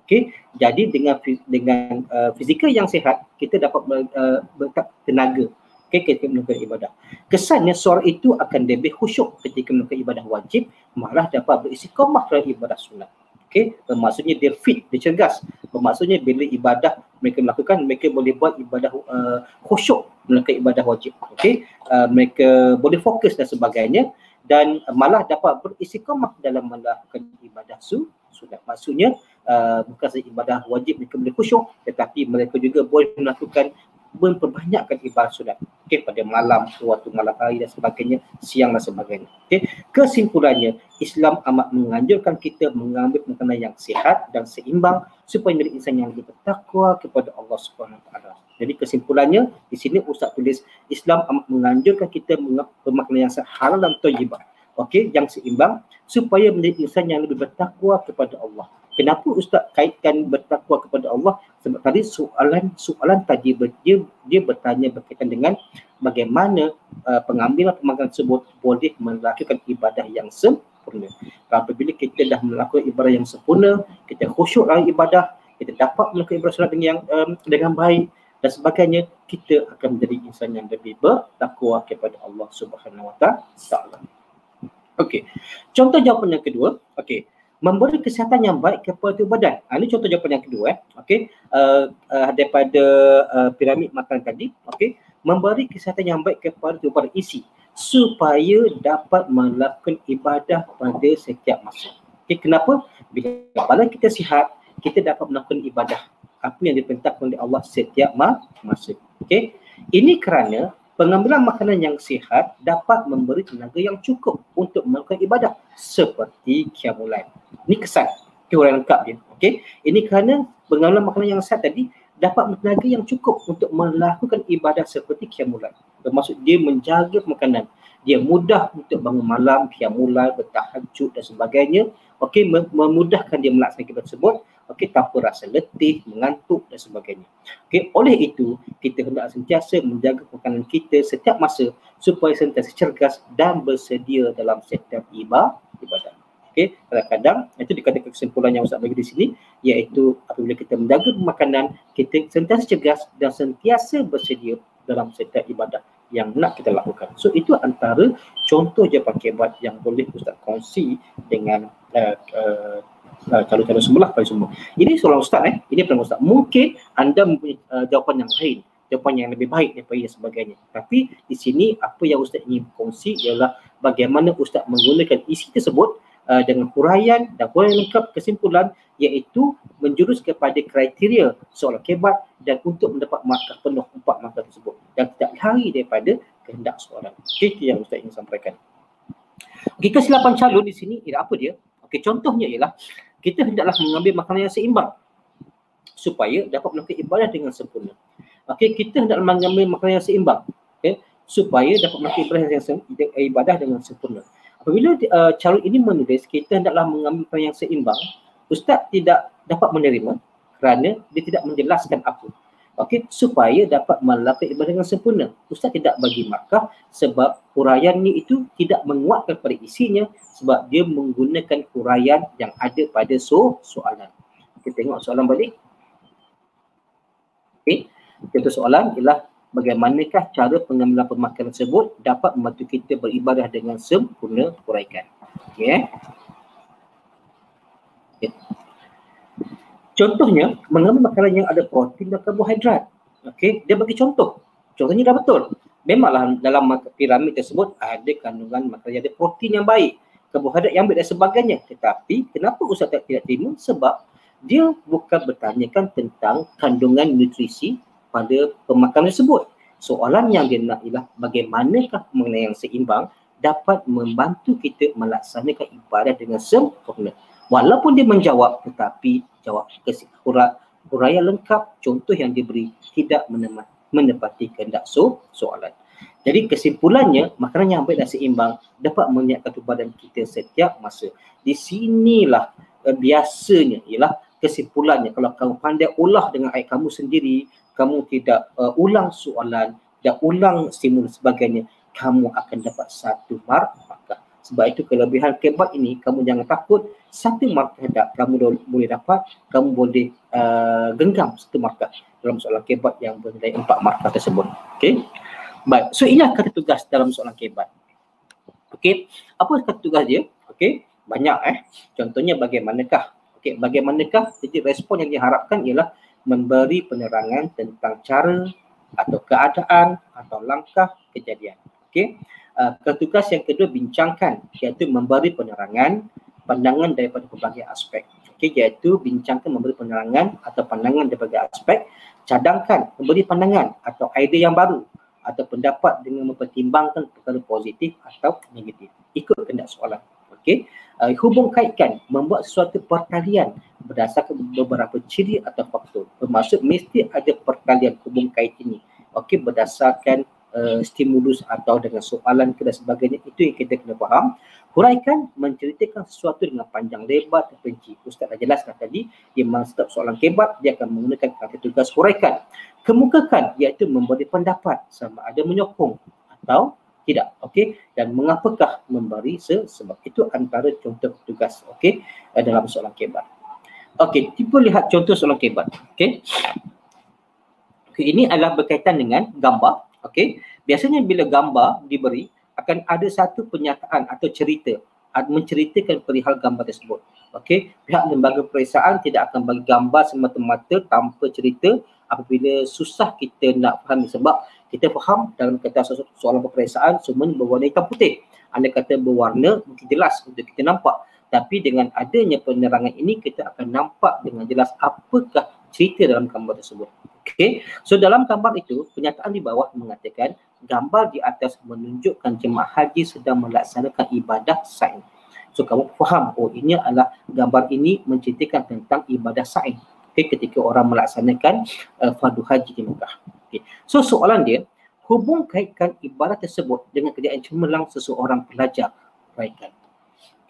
Okey. Jadi dengan dengan uh, fizikal yang sihat, kita dapat uh, tenaga ketika melakukan ibadah. Kesannya suara itu akan lebih khusyuk ketika melakukan ibadah wajib, malah dapat beristiqamah dalam ibadah sunat. Okey, maksudnya dia fit, dia cergas. Maksudnya bila ibadah mereka melakukan, mereka boleh buat ibadah uh, khusyuk melakukan ibadah wajib. Okey, uh, mereka boleh fokus dan sebagainya dan malah dapat beristiqamah dalam melakukan ibadah su sunat. Maksudnya uh, bukan sahaja ibadah wajib mereka boleh khusyuk tetapi mereka juga boleh melakukan memperbanyakkan ibadah sunat okay, pada malam, waktu malam hari dan sebagainya, siang dan sebagainya. Okay. Kesimpulannya, Islam amat menganjurkan kita mengambil makanan yang sihat dan seimbang supaya menjadi insan yang lebih bertakwa kepada Allah Subhanahu Wa. Jadi kesimpulannya di sini Ustaz tulis Islam amat menganjurkan kita mengambil makanan yang halal dan thayyibah. Okey, yang seimbang supaya menjadi insan yang lebih bertakwa kepada Allah. Kenapa Ustaz kaitkan bertakwa kepada Allah? Sebab tadi soalan soalan tadi dia, dia bertanya berkaitan dengan bagaimana uh, pengambilan pemakanan tersebut boleh melakukan ibadah yang sempurna. Apabila kita dah melakukan ibadah yang sempurna, kita khusyuk dalam ibadah, kita dapat melakukan ibadah solat dengan yang um, dengan baik dan sebagainya, kita akan menjadi insan yang lebih bertakwa kepada Allah Subhanahu Wa Taala. Okey. Contoh jawapan yang kedua, okey memberi kesihatan yang baik kepada tubuh badan. Ha, ini contoh jawapan yang kedua. Eh. Okay. Uh, uh, daripada uh, piramid makan tadi. Okay. Memberi kesihatan yang baik kepada tubuh badan isi supaya dapat melakukan ibadah pada setiap masa. Okay. Kenapa? Bila kita sihat, kita dapat melakukan ibadah. Apa yang diperintahkan oleh Allah setiap masa. Okay. Ini kerana pengambilan makanan yang sihat dapat memberi tenaga yang cukup untuk melakukan ibadah seperti kiamulan. Ini kesan teori lengkap dia. Okey. Ini kerana pengambilan makanan yang sihat tadi dapat tenaga yang cukup untuk melakukan ibadah seperti kiamulan. Bermaksud dia menjaga makanan. Dia mudah untuk bangun malam, kiamulan, bertahajud dan sebagainya. Okey, memudahkan dia melaksanakan ibadah tersebut okey tanpa rasa letih, mengantuk dan sebagainya. Okey, oleh itu kita hendak sentiasa menjaga makanan kita setiap masa supaya sentiasa cergas dan bersedia dalam setiap ibadah. Okey, kadang-kadang itu dikatakan kesimpulan yang Ustaz bagi di sini iaitu apabila kita menjaga makanan, kita sentiasa cergas dan sentiasa bersedia dalam setiap ibadah yang nak kita lakukan. So itu antara contoh jawapan kebat yang boleh Ustaz kongsi dengan uh, uh, uh, calon-calon sebelah pada semua. Ini soalan ustaz eh. Ini pertanyaan ustaz. Mungkin anda mempunyai uh, jawapan yang lain, jawapan yang lebih baik daripada yang sebagainya. Tapi di sini apa yang ustaz ingin kongsi ialah bagaimana ustaz menggunakan isi tersebut uh, dengan huraian dan huraian lengkap kesimpulan iaitu menjurus kepada kriteria soalan kebat dan untuk mendapat markah penuh empat markah tersebut dan tidak lari daripada kehendak. Okay, itu yang ustaz ingin sampaikan. Okay, kesilapan calon di sini ialah apa dia? Okay, contohnya ialah kita hendaklah mengambil makanan yang seimbang supaya dapat melakukan ibadah dengan sempurna. Okey, kita hendaklah mengambil makanan yang seimbang okay, supaya dapat melakukan ibadah yang sempurna, ibadah dengan sempurna. Apabila uh, calon ini menulis kita hendaklah mengambil makanan yang seimbang, ustaz tidak dapat menerima kerana dia tidak menjelaskan apa. Okey, supaya dapat melakukan ibadah dengan sempurna. Ustaz tidak bagi markah sebab huraiannya itu tidak menguatkan pada isinya sebab dia menggunakan huraian yang ada pada so soalan. Kita tengok soalan balik. Okey, contoh soalan ialah bagaimanakah cara pengambilan pemakanan tersebut dapat membantu kita beribadah dengan sempurna huraikan. Okey eh. Okay. Contohnya, mengambil makanan yang ada protein dan karbohidrat. Okey, dia bagi contoh. Contohnya dah betul. Memanglah dalam piramid tersebut ada kandungan makanan yang ada protein yang baik karbohidrat yang baik dan sebagainya. Tetapi kenapa Ustaz tidak terima? Sebab dia bukan bertanyakan tentang kandungan nutrisi pada pemakanan tersebut. Soalan yang dia nak ialah bagaimanakah mengenai yang seimbang dapat membantu kita melaksanakan ibadah dengan sempurna. Walaupun dia menjawab tetapi jawab huraian lengkap contoh yang diberi tidak menepati kehendak so, soalan. Jadi kesimpulannya, makanan yang baik dan seimbang dapat menyiapkan tubuh badan kita setiap masa. Di sinilah uh, biasanya ialah kesimpulannya. Kalau kamu pandai ulah dengan ayat kamu sendiri, kamu tidak uh, ulang soalan, dan ulang stimulus sebagainya, kamu akan dapat satu mark maka. Sebab itu kelebihan kebat ini, kamu jangan takut satu markah tak kamu boleh dapat, kamu boleh uh, genggam satu markah dalam soalan kebat yang bernilai empat markah tersebut. Okay. Baik, so inilah kata tugas dalam soalan kebat. Okey, apa kata tugas dia? Okey, banyak eh. Contohnya bagaimanakah? Okey, bagaimanakah? Jadi respon yang diharapkan ialah memberi penerangan tentang cara atau keadaan atau langkah kejadian. Okey. Uh, tugas yang kedua bincangkan iaitu memberi penerangan pandangan daripada berbagai aspek. okey iaitu bincangkan memberi penerangan atau pandangan daripada aspek. Cadangkan memberi pandangan atau idea yang baru atau pendapat dengan mempertimbangkan perkara positif atau negatif. Ikut kehendak soalan. Okey? Uh, hubung kaitkan membuat sesuatu perkalian berdasarkan beberapa ciri atau faktor. Bermaksud mesti ada perkalian hubung kait ini. Okey berdasarkan uh, stimulus atau dengan soalan ke dan sebagainya itu yang kita kena faham. Huraikan menceritakan sesuatu dengan panjang lebar terperinci ustaz dah jelaskan tadi di mana setiap soalan kebat dia akan menggunakan kata tugas huraikan. Kemukakan iaitu memberi pendapat sama ada menyokong atau tidak okey dan mengapakah memberi sebab itu antara contoh tugas okey dalam soalan kebat okey tiba lihat contoh soalan kebat okey okay, ini adalah berkaitan dengan gambar Okey, biasanya bila gambar diberi akan ada satu penyataan atau cerita. Menceritakan perihal gambar tersebut. Okey, pihak lembaga periksaan tidak akan bagi gambar semata-mata tanpa cerita apabila susah kita nak fahami. Sebab kita faham dalam kata soalan peperiksaan semuanya berwarna hitam putih. Anda kata berwarna mungkin jelas untuk kita nampak. Tapi dengan adanya penerangan ini kita akan nampak dengan jelas apakah cerita dalam gambar tersebut. Okey. So dalam gambar itu pernyataan di bawah mengatakan gambar di atas menunjukkan jemaah haji sedang melaksanakan ibadah sa'i. So kamu faham oh ini adalah gambar ini menceritakan tentang ibadah sa'i. Okey ketika orang melaksanakan uh, fardu haji di Mekah. Okey. So soalan dia hubung kaitkan ibadah tersebut dengan kejadian cemerlang seseorang pelajar kebaikan.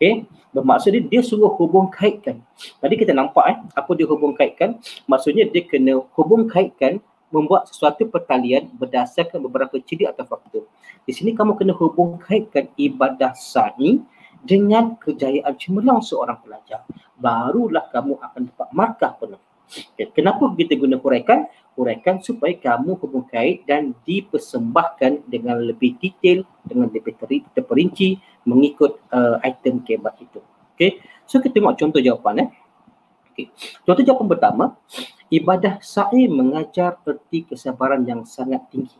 Okay. Bermaksud dia, dia suruh hubung kaitkan. Tadi kita nampak eh, apa dia hubung kaitkan. Maksudnya dia kena hubung kaitkan membuat sesuatu pertalian berdasarkan beberapa ciri atau faktor. Di sini kamu kena hubung kaitkan ibadah sa'i dengan kejayaan cemerlang seorang pelajar. Barulah kamu akan dapat markah penuh. Okay. Kenapa kita guna huraikan? Huraikan supaya kamu hubung kait dan dipersembahkan dengan lebih detail, dengan lebih terperinci mengikut uh, item kebat itu. Okay. So kita tengok contoh jawapan. Eh. Okay. Contoh jawapan pertama, ibadah sa'i mengajar erti kesabaran yang sangat tinggi.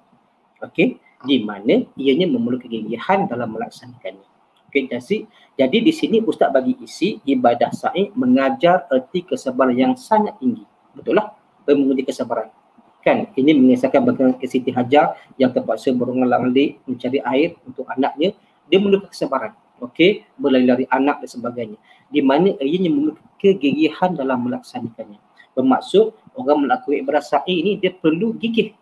Okay. Di mana ianya memerlukan kegigihan dalam melaksanakannya. Okay. Jadi, jadi di sini Ustaz bagi isi ibadah sa'i mengajar erti kesabaran yang sangat tinggi. Betul lah? Menguji kesabaran. Kan? Ini mengisahkan bagaimana Siti Hajar yang terpaksa berulang-ulang mencari air untuk anaknya dia memerlukan kesabaran okey? Berlari-lari anak dan sebagainya. Di mana ianya memerlukan kegigihan dalam melaksanakannya. Bermaksud orang melakukan ibadah sa'i ini dia perlu gigih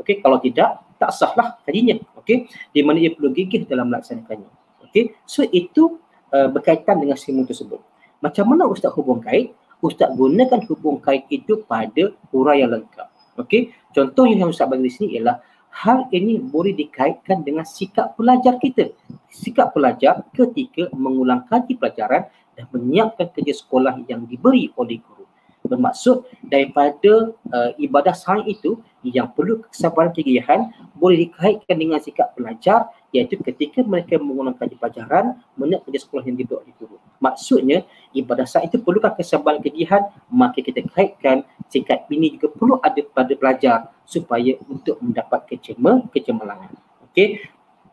okey? Kalau tidak tak sahlah tadinya okey? Di mana dia perlu gigih dalam melaksanakannya okey? So itu uh, berkaitan dengan simul tersebut. Macam mana ustaz hubung kait? Ustaz gunakan hubung kait itu pada huraian lengkap okey? Contoh yang ustaz bagi di sini ialah hal ini boleh dikaitkan dengan sikap pelajar kita. Sikap pelajar ketika mengulang kaji pelajaran dan menyiapkan kerja sekolah yang diberi oleh guru. Bermaksud daripada uh, ibadah sains itu yang perlu kesabaran kegiatan boleh dikaitkan dengan sikap pelajar iaitu ketika mereka mengulang kaji pelajaran menyiapkan kerja sekolah yang diberi oleh guru. Maksudnya ibadah sains itu perlukan kesabaran kegiatan maka kita kaitkan sikap ini juga perlu ada pada pelajar supaya untuk mendapat kecema, kecemerlangan. Okey.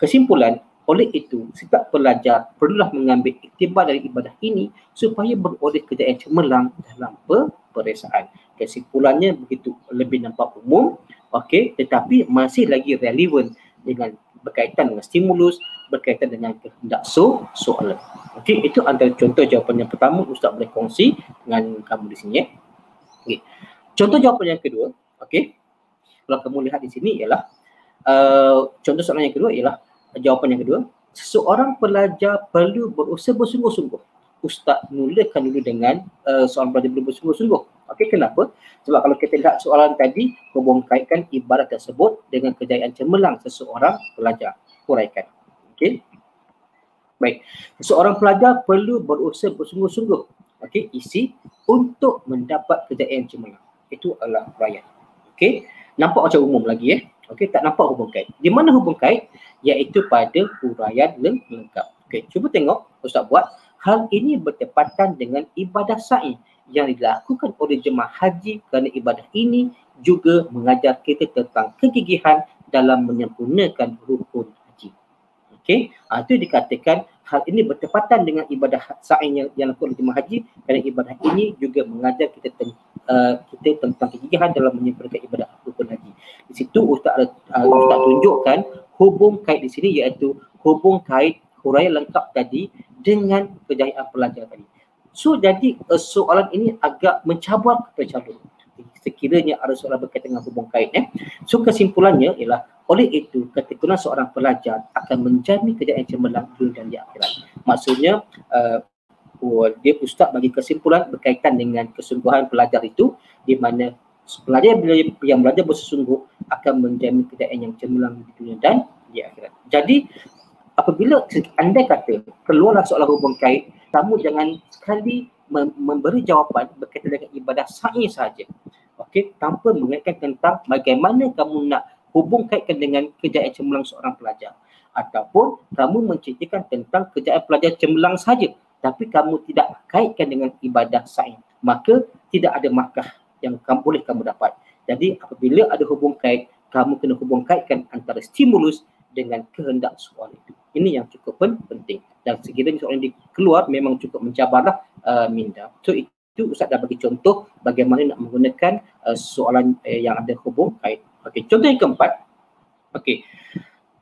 Kesimpulan, oleh itu setiap pelajar perlulah mengambil iktibar dari ibadah ini supaya beroleh kejayaan cemerlang dalam peperiksaan. Kesimpulannya begitu lebih nampak umum, okey, tetapi masih lagi relevan dengan berkaitan dengan stimulus, berkaitan dengan kehendak so, soalan. Okey, itu antara contoh jawapan yang pertama Ustaz boleh kongsi dengan kamu di sini. Ya. Okay. Contoh jawapan yang kedua, okey kalau kamu lihat di sini ialah uh, contoh soalan yang kedua ialah jawapan yang kedua seseorang pelajar perlu berusaha bersungguh-sungguh ustaz mulakan dulu dengan uh, soalan pelajar perlu bersungguh-sungguh okey kenapa sebab kalau kita lihat soalan tadi kaitkan ibarat tersebut dengan kejayaan cemerlang seseorang pelajar huraikan okey baik seseorang pelajar perlu berusaha bersungguh-sungguh okey isi untuk mendapat kejayaan cemerlang itu adalah huraian okey nampak macam umum lagi eh. Okey, tak nampak hubung kait. Di mana hubung kait? Iaitu pada huraian lengkap. Okey, cuba tengok Ustaz buat. Hal ini bertepatan dengan ibadah sa'i yang dilakukan oleh jemaah haji kerana ibadah ini juga mengajar kita tentang kegigihan dalam menyempurnakan rukun haji. Okey, ha, itu dikatakan hal ini bertepatan dengan ibadah sa'i yang yang lakukan jemaah haji kerana ibadah ini juga mengajar kita ten, uh, kita tentang kegigihan dalam menyempurnakan ibadah rukun haji. Di situ Ustaz uh, Ustaz tunjukkan hubung kait di sini iaitu hubung kait huraian lengkap tadi dengan kejayaan pelajar tadi. So jadi uh, soalan ini agak mencabar kepada calon sekiranya ada soalan berkaitan dengan hubung kait eh. So kesimpulannya ialah oleh itu ketekunan seorang pelajar akan menjamin kejayaan cemerlang dunia dan di akhirat. Maksudnya uh, dia ustaz bagi kesimpulan berkaitan dengan kesungguhan pelajar itu di mana pelajar yang belajar bersungguh akan menjamin kejayaan yang cemerlang di dunia dan di akhirat. Jadi apabila anda kata keluarlah soalan hubung kait, kamu jangan sekali memberi jawapan berkaitan dengan ibadah sa'i saja. Okey tanpa mengaitkan tentang bagaimana kamu nak hubung kaitkan dengan kejayaan cemerlang seorang pelajar. Ataupun kamu menceritakan tentang kejayaan pelajar cemerlang saja tapi kamu tidak kaitkan dengan ibadah sa'i. Maka tidak ada markah yang kamu boleh kamu dapat. Jadi apabila ada hubung kait kamu kena hubung kaitkan antara stimulus dengan kehendak soalan itu ini yang cukup penting dan sekiranya soalan ini keluar memang cukup mencabarlah uh, minda so itu Ustaz dah bagi contoh bagaimana nak menggunakan uh, soalan uh, yang ada hubung kait. Okey, contoh yang keempat. Okey.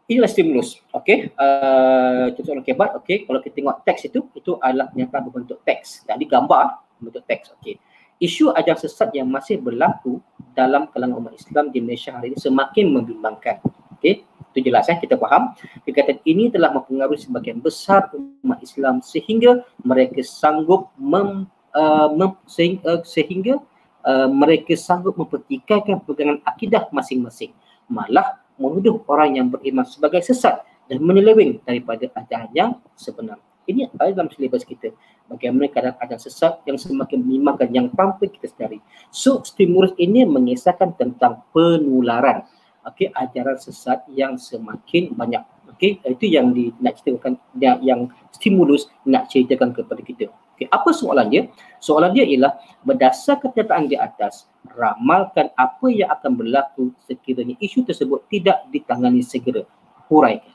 Inilah stimulus. Okey. Uh, contoh soalan keempat. Okey, kalau kita tengok teks itu, itu adalah pernyataan berbentuk teks. Jadi gambar berbentuk teks. Okey. Isu ajar sesat yang masih berlaku dalam kalangan umat Islam di Malaysia hari ini semakin membimbangkan. Okey, itu jelas ya kita faham. Kekatan ini telah mempengaruhi sebagian besar umat Islam sehingga mereka sanggup mem Uh, sehingga, uh, sehingga uh, mereka sanggup mempertikaikan pegangan akidah masing-masing. Malah menuduh orang yang beriman sebagai sesat dan menyeleweng daripada ajaran yang sebenar. Ini ada dalam silibus kita. Bagaimana kadang ada sesat yang semakin menyimakkan yang tanpa kita sedari. So stimulus ini mengisahkan tentang penularan okey ajaran sesat yang semakin banyak okey itu yang di, nak ceritakan yang, yang stimulus nak ceritakan kepada kita Okay, apa soalan dia? Soalan dia ialah berdasarkan kenyataan di atas, ramalkan apa yang akan berlaku sekiranya isu tersebut tidak ditangani segera. Huraikan.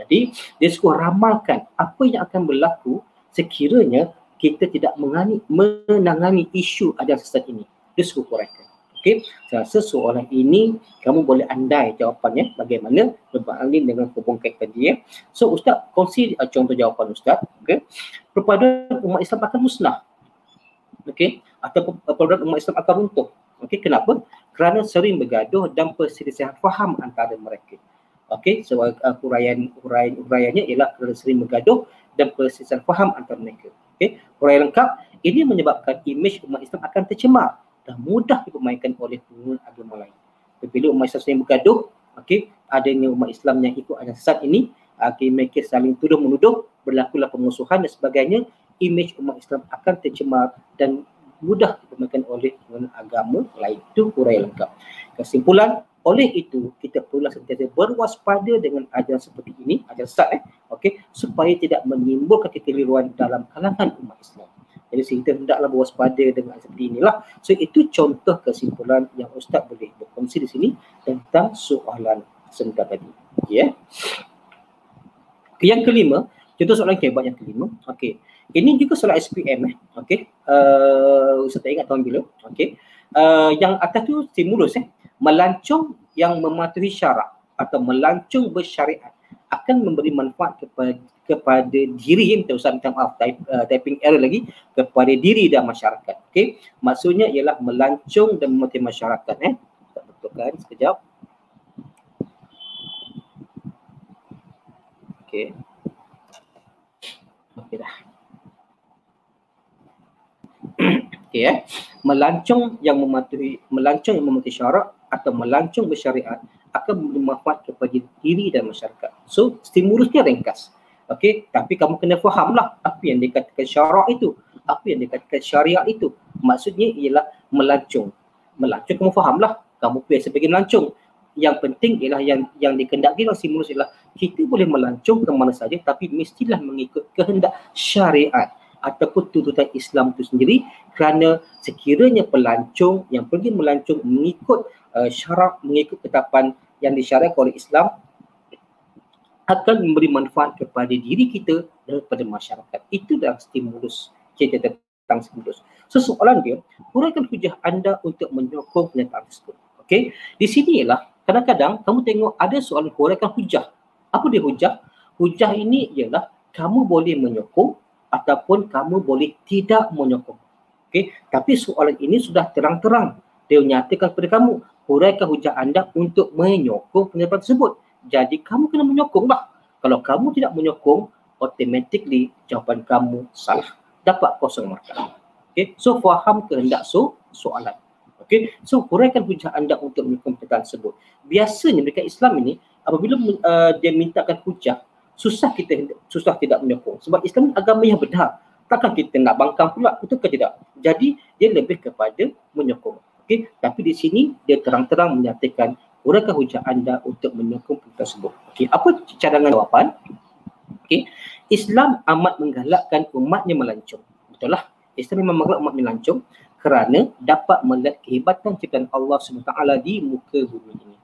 Jadi, dia suka ramalkan apa yang akan berlaku sekiranya kita tidak mengani, menangani isu ada sesat ini. Dia suka huraikan. Okey, rasa soalan ini kamu boleh andai jawapannya bagaimana berbanding dengan hubung kait tadi ya. So ustaz kongsi uh, contoh jawapan ustaz, okey. Perpaduan umat Islam akan musnah. Okey, atau perpaduan umat Islam akan runtuh. Okey, kenapa? Kerana sering bergaduh dan perselisihan faham antara mereka. Okey, so uh, huraian huraian huraiannya ialah kerana sering bergaduh dan perselisihan faham antara mereka. Okey, huraian lengkap ini menyebabkan imej umat Islam akan tercemar dan mudah dipermainkan oleh pengguna agama lain. Bila umat Islam yang bergaduh, okey, adanya umat Islam yang ikut ajaran sesat ini, okey, mereka saling tuduh menuduh, berlakulah pemusuhan dan sebagainya, imej umat Islam akan tercemar dan mudah dipermainkan oleh pengguna agama lain. Itu huraian lengkap. Kesimpulan, oleh itu kita perlu sentiasa berwaspada dengan ajaran seperti ini, ajaran sesat eh, okey, supaya tidak menimbulkan kekeliruan dalam kalangan umat Islam. Jadi kita hendaklah berwaspada dengan seperti inilah. So itu contoh kesimpulan yang Ustaz boleh berkongsi di sini tentang soalan sebentar tadi. Ya. Okay. Yang kelima, contoh soalan kebat yang kelima. Okey. Ini juga soalan SPM eh. Okey. Uh, Ustaz tak ingat tahun bila. Okey. Uh, yang atas tu stimulus eh. Melancong yang mematuhi syarak atau melancong bersyariat akan memberi manfaat kepada kepada diri minta usah minta maaf type, uh, typing error lagi kepada diri dan masyarakat. Okey? Maksudnya ialah melancung dan memati masyarakat eh? Tak betulkan sekejap. Okey. Okey dah. [COUGHS] Okey eh? Melancung yang mematuhi melancung yang mematuhi syarak atau melancung bersyariat akan bermanfaat kepada diri dan masyarakat. So stimulusnya ringkas Okey, tapi kamu kena fahamlah apa yang dikatakan syarak itu, apa yang dikatakan syariat itu. Maksudnya ialah melancung. Melancung kamu fahamlah, kamu biasa sebagai melancung. Yang penting ialah yang yang dikendaki dalam simulus ialah kita boleh melancung ke mana saja tapi mestilah mengikut kehendak syariat ataupun tuntutan Islam itu sendiri kerana sekiranya pelancong yang pergi melancung mengikut uh, syarak mengikut ketapan yang disyariatkan oleh Islam akan memberi manfaat kepada diri kita dan kepada masyarakat. Itu adalah stimulus kita tentang stimulus. Sesoalan dia, huraikan hujah anda untuk menyokong pernyataan tersebut. Okey, di sini ialah kadang-kadang kamu tengok ada soalan huraikan hujah. Apa dia hujah? Hujah ini ialah kamu boleh menyokong ataupun kamu boleh tidak menyokong. Okey, tapi soalan ini sudah terang-terang. Dia menyatakan kepada kamu, huraikan hujah anda untuk menyokong pernyataan tersebut. Jadi kamu kena menyokong lah. Kalau kamu tidak menyokong, automatically jawapan kamu salah. Dapat kosong markah. Okay. So faham kehendak so soalan. Okay. So huraikan hujah anda untuk menyokong perkataan tersebut. Biasanya mereka Islam ini apabila uh, dia mintakan hujah, susah kita susah tidak menyokong. Sebab Islam agama yang benar. Takkan kita nak bangkang pula, betul ke tidak? Jadi dia lebih kepada menyokong. Okay. Tapi di sini dia terang-terang menyatakan huraikan hujah anda untuk menyokong perkataan tersebut. Okay. Apa cadangan jawapan? Okay. Islam amat menggalakkan umatnya melancong. Betul lah. Islam memang mengelak umat melancong kerana dapat melihat kehebatan ciptaan Allah SWT di muka bumi ini.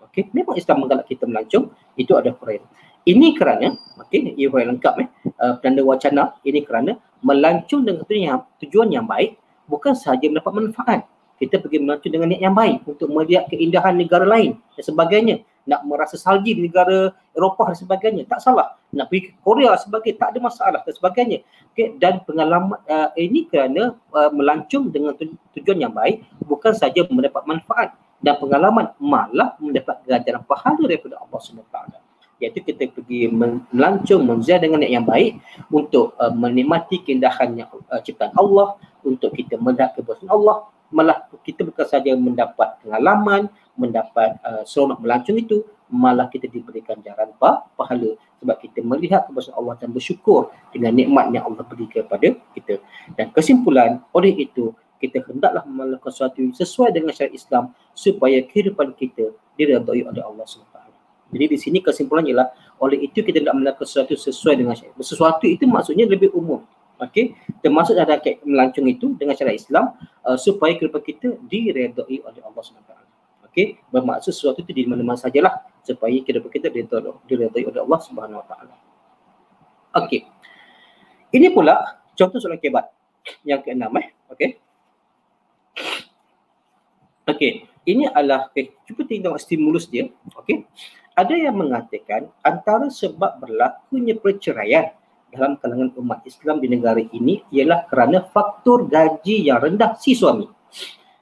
Okey, memang Islam menggalak kita melancong, itu ada Quran. Ini kerana, okey, ini Quran lengkap eh, uh, penanda wacana, ini kerana melancong dengan tujuan yang, tujuan yang baik bukan sahaja mendapat manfaat. Kita pergi melancong dengan niat yang baik untuk melihat keindahan negara lain dan sebagainya. Nak merasa salji di negara Eropah dan sebagainya tak salah. Nak pergi ke Korea sebagai tak ada masalah dan sebagainya. Okay. dan pengalaman uh, ini kerana uh, melancong dengan tujuan yang baik bukan saja mendapat manfaat dan pengalaman malah mendapat ganjaran pahala daripada Allah SWT iaitu kita pergi melancong menziar dengan niat yang baik untuk uh, menikmati keindahan uh, ciptaan Allah untuk kita melihat kebesaran Allah malah kita bukan saja mendapat pengalaman mendapat uh, seronok melancong itu malah kita diberikan jaran pa, pahala sebab kita melihat kepada Allah dan bersyukur dengan nikmat yang Allah beri kepada kita dan kesimpulan oleh itu kita hendaklah melakukan sesuatu sesuai dengan syariat Islam supaya kehidupan kita diridhai oleh Allah SWT. Jadi di sini kesimpulan ialah oleh itu kita tidak melakukan sesuatu sesuai dengan syariat. Sesuatu itu maksudnya lebih umum. Okey, termasuk ada melancong itu dengan syariat Islam uh, supaya kehidupan kita diridhai oleh Allah SWT. Okey, bermaksud sesuatu itu di mana-mana sajalah supaya kita kita diridai oleh Allah Subhanahu Wa Taala. Okey. Ini pula contoh soalan kebat yang keenam eh. Okey. Okey, ini adalah okay. cuba tengok stimulus dia. Okey. Ada yang mengatakan antara sebab berlakunya perceraian dalam kalangan umat Islam di negara ini ialah kerana faktor gaji yang rendah si suami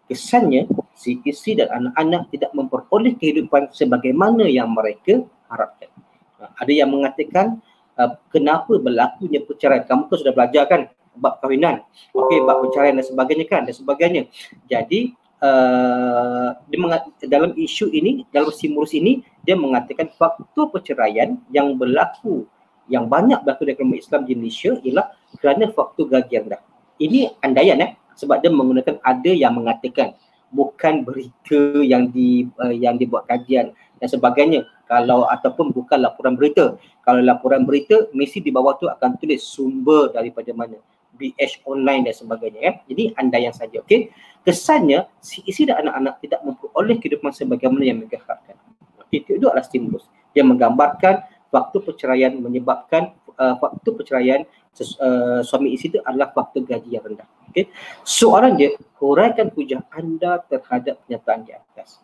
kesannya si isteri dan anak-anak tidak memperoleh kehidupan sebagaimana yang mereka harapkan. Ha, ada yang mengatakan uh, kenapa berlakunya perceraian. Kamu kan sudah belajar kan bab kahwinan. Okey, bab perceraian dan sebagainya kan dan sebagainya. Jadi uh, dia mengat- dalam isu ini, dalam simulus ini dia mengatakan faktor perceraian yang berlaku yang banyak berlaku dalam Islam di Indonesia ialah kerana faktor gaji rendah. Ini andaian eh sebab dia menggunakan ada yang mengatakan bukan berita yang di uh, yang dibuat kajian dan sebagainya kalau ataupun bukan laporan berita kalau laporan berita mesti di bawah tu akan tulis sumber daripada mana BH online dan sebagainya ya. Jadi anda yang saja okey. Kesannya si isi dan anak-anak tidak memperoleh kehidupan sebagaimana yang mereka harapkan. Itu adalah stimulus. Dia menggambarkan faktor perceraian menyebabkan uh, faktor perceraian uh, suami isteri itu adalah faktor gaji yang rendah. Okay. Soalan dia, huraikan hujah anda terhadap pernyataan di atas.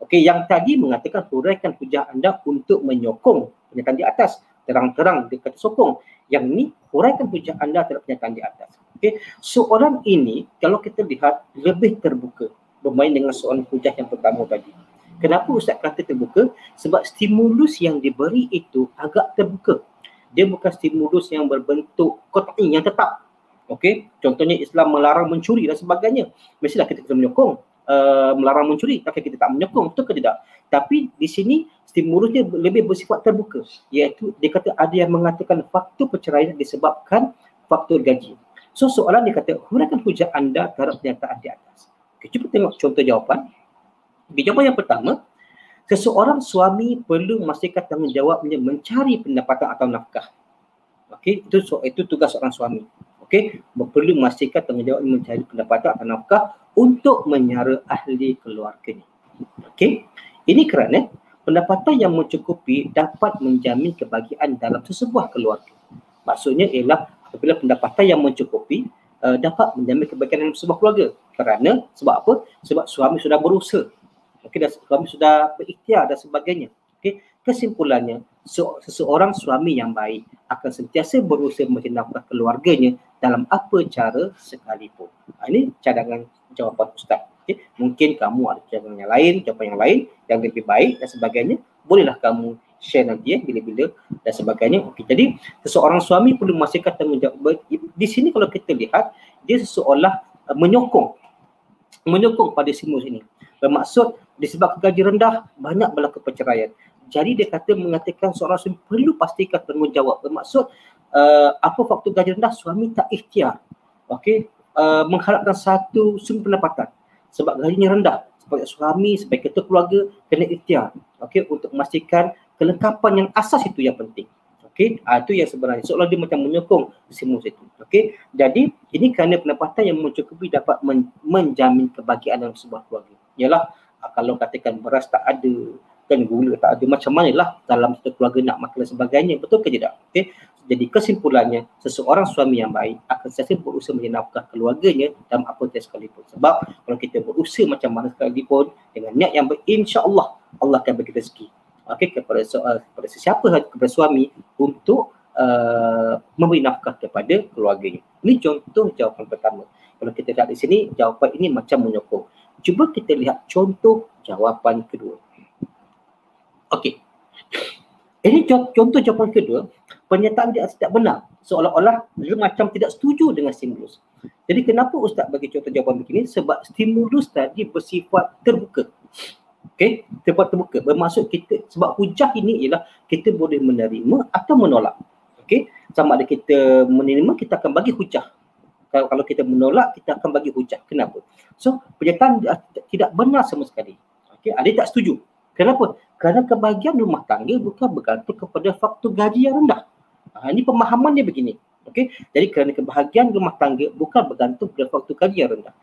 Okey, yang tadi mengatakan huraikan hujah anda untuk menyokong pernyataan di atas. Terang-terang dia kata sokong. Yang ni huraikan hujah anda terhadap pernyataan di atas. Okey, soalan ini kalau kita lihat lebih terbuka bermain dengan soalan hujah yang pertama tadi. Kenapa Ustaz kata terbuka? Sebab stimulus yang diberi itu agak terbuka dia bukan stimulus yang berbentuk kot'i yang tetap. Okey, contohnya Islam melarang mencuri dan sebagainya. Mestilah kita kena menyokong uh, melarang mencuri, tapi kita tak menyokong, betul ke tidak? Tapi di sini stimulusnya lebih bersifat terbuka, iaitu dia kata ada yang mengatakan faktor perceraian disebabkan faktor gaji. So soalan dia kata, huraikan hujah anda terhadap pernyataan di atas. Okay, cuba tengok contoh jawapan. Okay, jawapan yang pertama, seseorang suami perlu memastikan tanggungjawabnya mencari pendapatan atau nafkah. Okey, itu itu tugas seorang suami. Okey, perlu memastikan tanggungjawabnya mencari pendapatan atau nafkah untuk menyara ahli keluarganya. Okey, ini kerana pendapatan yang mencukupi dapat menjamin kebahagiaan dalam sesebuah keluarga. Maksudnya ialah apabila pendapatan yang mencukupi uh, dapat menjamin kebahagiaan dalam sebuah keluarga. Kerana sebab apa? Sebab suami sudah berusaha. Okay, dan suami sudah berikhtiar dan sebagainya. Okay. Kesimpulannya, seseorang suami yang baik akan sentiasa berusaha nafkah keluarganya dalam apa cara sekalipun. Ha, ini cadangan jawapan Ustaz. Okay. Mungkin kamu ada jawapan yang lain, jawapan yang lain yang lebih baik dan sebagainya. Bolehlah kamu share nanti ya bila-bila dan sebagainya. Okay. Jadi seseorang suami perlu memastikan tanggungjawab. Di sini kalau kita lihat dia seolah uh, menyokong menyokong pada simulus ini. Bermaksud disebabkan gaji rendah banyak berlaku perceraian. Jadi dia kata mengatakan seorang suami perlu pastikan tanggungjawab. Bermaksud uh, apa faktor gaji rendah? Suami tak ikhtiar. Okey, uh, mengharapkan satu sumber pendapatan. Sebab gajinya rendah. Sebagai suami sebagai ketua keluarga kena ikhtiar. Okey? Untuk memastikan kelengkapan yang asas itu yang penting. Okey? Uh, itu yang sebenarnya. Seolah dia macam menyokong semua itu. Okey? Jadi ini kerana pendapatan yang mencukupi dapat men- menjamin kebahagiaan dalam sebuah keluarga. Ialah kalau katakan beras tak ada kan gula tak ada macam mana lah dalam satu keluarga nak makan dan sebagainya. Betul ke tidak? Okey? Jadi kesimpulannya seseorang suami yang baik akan sentiasa berusaha menafkah keluarganya dalam apa saja sekalipun sebab kalau kita berusaha macam mana sekalipun dengan niat yang baik insya-Allah Allah akan bagi rezeki. Okey kepada soal kepada sesiapa kepada suami untuk uh, memberi nafkah kepada keluarganya. Ini contoh jawapan pertama. Kalau kita lihat di sini jawapan ini macam menyokong cuba kita lihat contoh jawapan kedua Okey. Ini contoh jawapan kedua, pernyataan dia tidak benar. Seolah-olah dia macam tidak setuju dengan stimulus. Jadi kenapa Ustaz bagi contoh jawapan begini? Sebab stimulus tadi bersifat terbuka. Okey, terbuka terbuka. Bermaksud kita, sebab hujah ini ialah kita boleh menerima atau menolak. Okey, sama ada kita menerima, kita akan bagi hujah. Kalau, kalau kita menolak, kita akan bagi hujah. Kenapa? So, pernyataan tidak benar sama sekali. Okey, ada tak setuju. Kenapa? Kerana kebahagiaan rumah tangga bukan bergantung kepada faktor gaji yang rendah. Ha, ini pemahaman dia begini. Okay? Jadi kerana kebahagiaan rumah tangga bukan bergantung pada faktor gaji yang rendah.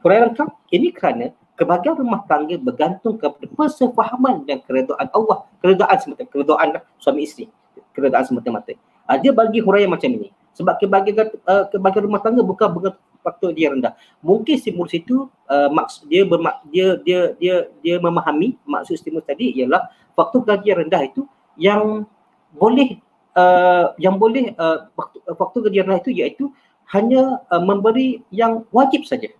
Huraian lengkap, ini kerana kebahagiaan rumah tangga bergantung kepada persefahaman dan keredaan Allah. Keredaan semata-mata, keredaan suami isteri. Keredaan semata-mata. Ha, dia bagi huraian macam ini. Sebab kebahagiaan, uh, kebahagiaan rumah tangga bukan bergantung faktor dia rendah. Mungkin stimulus itu uh, maksud dia bermak dia dia dia dia memahami maksud stimulus tadi ialah faktor yang rendah itu yang boleh uh, yang boleh uh, faktor, gaji rendah itu iaitu hanya uh, memberi yang wajib saja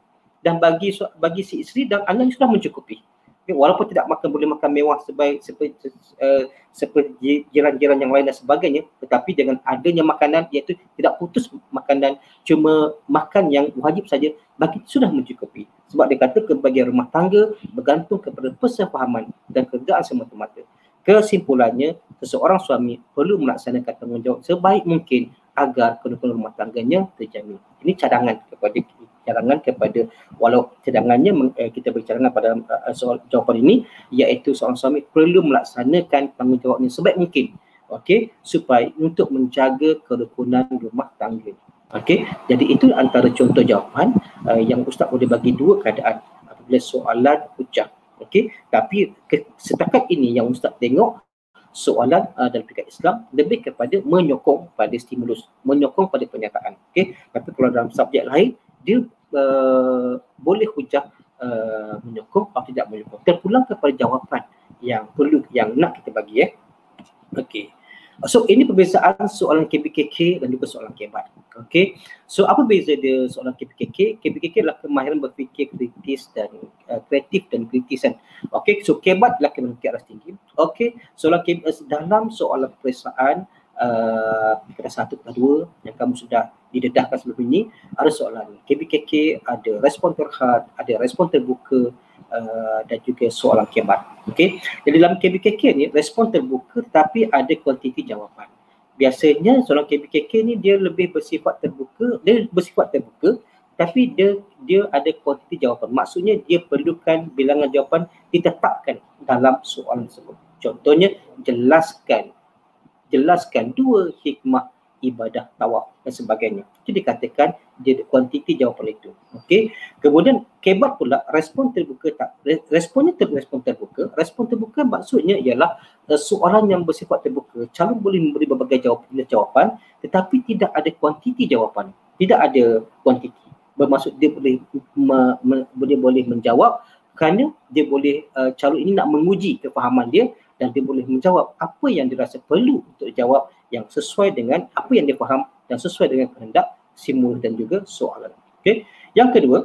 dan bagi bagi si isteri dan anak sudah mencukupi walaupun tidak makan boleh makan mewah sebaik seperti uh, seperti jiran-jiran yang lain dan sebagainya tetapi dengan adanya makanan iaitu tidak putus makanan cuma makan yang wajib saja bagi sudah mencukupi. Sebab dia kata kebahagiaan rumah tangga bergantung kepada persefahaman dan kerjaan semata-mata. Kesimpulannya seseorang suami perlu melaksanakan tanggungjawab sebaik mungkin agar kedudukan rumah tangganya terjamin. Ini cadangan kepada cadangan kepada walau cadangannya eh, kita berbicara pada uh, soal jawapan ini iaitu seorang suami perlu melaksanakan tanggungjawabnya sebaik mungkin okey supaya untuk menjaga kerukunan rumah tangga okey jadi itu antara contoh jawapan uh, yang ustaz boleh bagi dua keadaan apabila soalan hujah okey tapi ke, setakat ini yang ustaz tengok soalan uh, dalam fikir Islam lebih kepada menyokong pada stimulus, menyokong pada pernyataan. Okey, tapi kalau dalam subjek lain dia uh, boleh hujah uh, menyokong atau tidak menyokong. Terpulang kepada jawapan yang perlu yang nak kita bagi eh. Okey. So ini perbezaan soalan KPKK dan juga soalan kebat. Okay. So apa beza dia soalan KPKK? KPKK adalah kemahiran berfikir kritis dan uh, kreatif dan kritisan. Okay. So kebat adalah kemahiran berfikir aras tinggi. Okay. Soalan dalam soalan peperiksaan uh, kelas satu, kelas dua yang kamu sudah didedahkan sebelum ini ada soalan KBKK, ada respon terhad, ada respon terbuka uh, dan juga soalan kebat. Okey. Jadi dalam KBKK ni respon terbuka tapi ada kuantiti jawapan. Biasanya soalan KBKK ni dia lebih bersifat terbuka, dia bersifat terbuka tapi dia dia ada kuantiti jawapan. Maksudnya dia perlukan bilangan jawapan ditetapkan dalam soalan tersebut. Contohnya jelaskan jelaskan dua hikmah ibadah tawaf dan sebagainya. Itu dikatakan dia kuantiti jawapan itu. Okey. Kemudian kebat pula respon terbuka tak responnya ter, respon terbuka. Respon terbuka maksudnya ialah uh, soalan yang bersifat terbuka. Calon boleh memberi berbagai jawapan, jawapan tetapi tidak ada kuantiti jawapan. Tidak ada kuantiti. Bermaksud dia boleh me, me, dia boleh menjawab kerana dia boleh uh, calon ini nak menguji kefahaman dia dan dia boleh menjawab apa yang dirasa perlu untuk jawab yang sesuai dengan apa yang dia faham dan sesuai dengan kehendak simulus dan juga soalan. Okey. Yang kedua,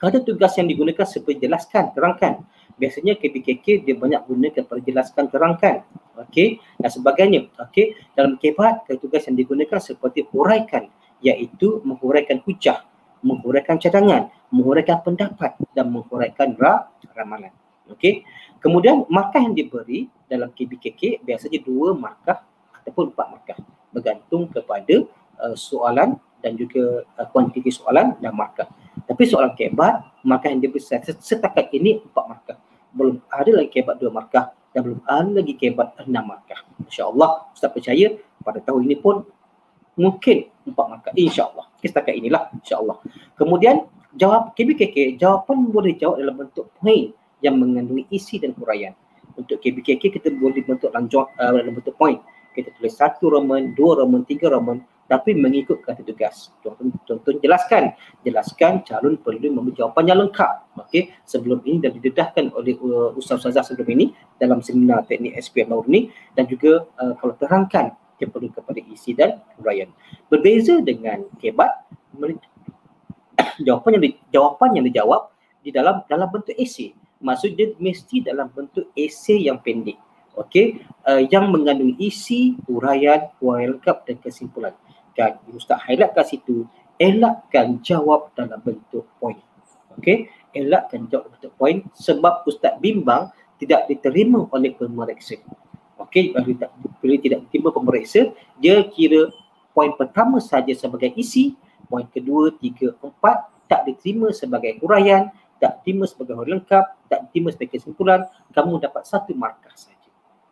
kata tugas yang digunakan seperti jelaskan, terangkan. Biasanya KPKK dia banyak gunakan pada jelaskan, terangkan. Okey. Dan sebagainya. Okey. Dalam kebat, kata tugas yang digunakan seperti huraikan iaitu menghuraikan hujah, menghuraikan cadangan, menghuraikan pendapat dan menghuraikan ra ramalan. Okey. Kemudian markah yang diberi dalam KBKK biasanya dua markah ataupun empat markah bergantung kepada uh, soalan dan juga uh, kuantiti soalan dan markah. Tapi soalan kebat, markah yang dibesar setakat ini empat markah. Belum ada lagi kebat dua markah dan belum ada lagi kebat enam markah. InsyaAllah Ustaz percaya pada tahun ini pun mungkin empat markah. InsyaAllah. Setakat inilah insyaAllah. Kemudian jawab KBKK, jawapan boleh jawab dalam bentuk poin yang mengandungi isi dan huraian. Untuk KBKK kita boleh bentuk lanjut uh, dalam bentuk poin. Kita tulis satu roman, dua roman, tiga roman tapi mengikut kata tugas. Contoh, contoh jelaskan. Jelaskan calon perlu memberi jawapan yang lengkap. Okey, sebelum ini dah didedahkan oleh uh, ustaz-ustazah sebelum ini dalam seminar teknik SPM baru ni dan juga uh, kalau terangkan dia perlu kepada isi dan huraian. Berbeza dengan kebat, [COUGHS] jawapan yang di, jawapan yang dijawab di dalam dalam bentuk esei. Maksudnya mesti dalam bentuk esei yang pendek. Okey, uh, yang mengandung isi, huraian, lengkap dan kesimpulan elakkan, Ustaz highlight kat situ, elakkan jawab dalam bentuk poin. Okey, elakkan jawab dalam bentuk poin sebab Ustaz bimbang tidak diterima oleh pemeriksa. Okey, bila tidak, bila tidak diterima pemeriksa, dia kira poin pertama saja sebagai isi, poin kedua, tiga, empat tak diterima sebagai huraian, tak diterima sebagai huraian lengkap, tak diterima sebagai kesimpulan, kamu dapat satu markah saja.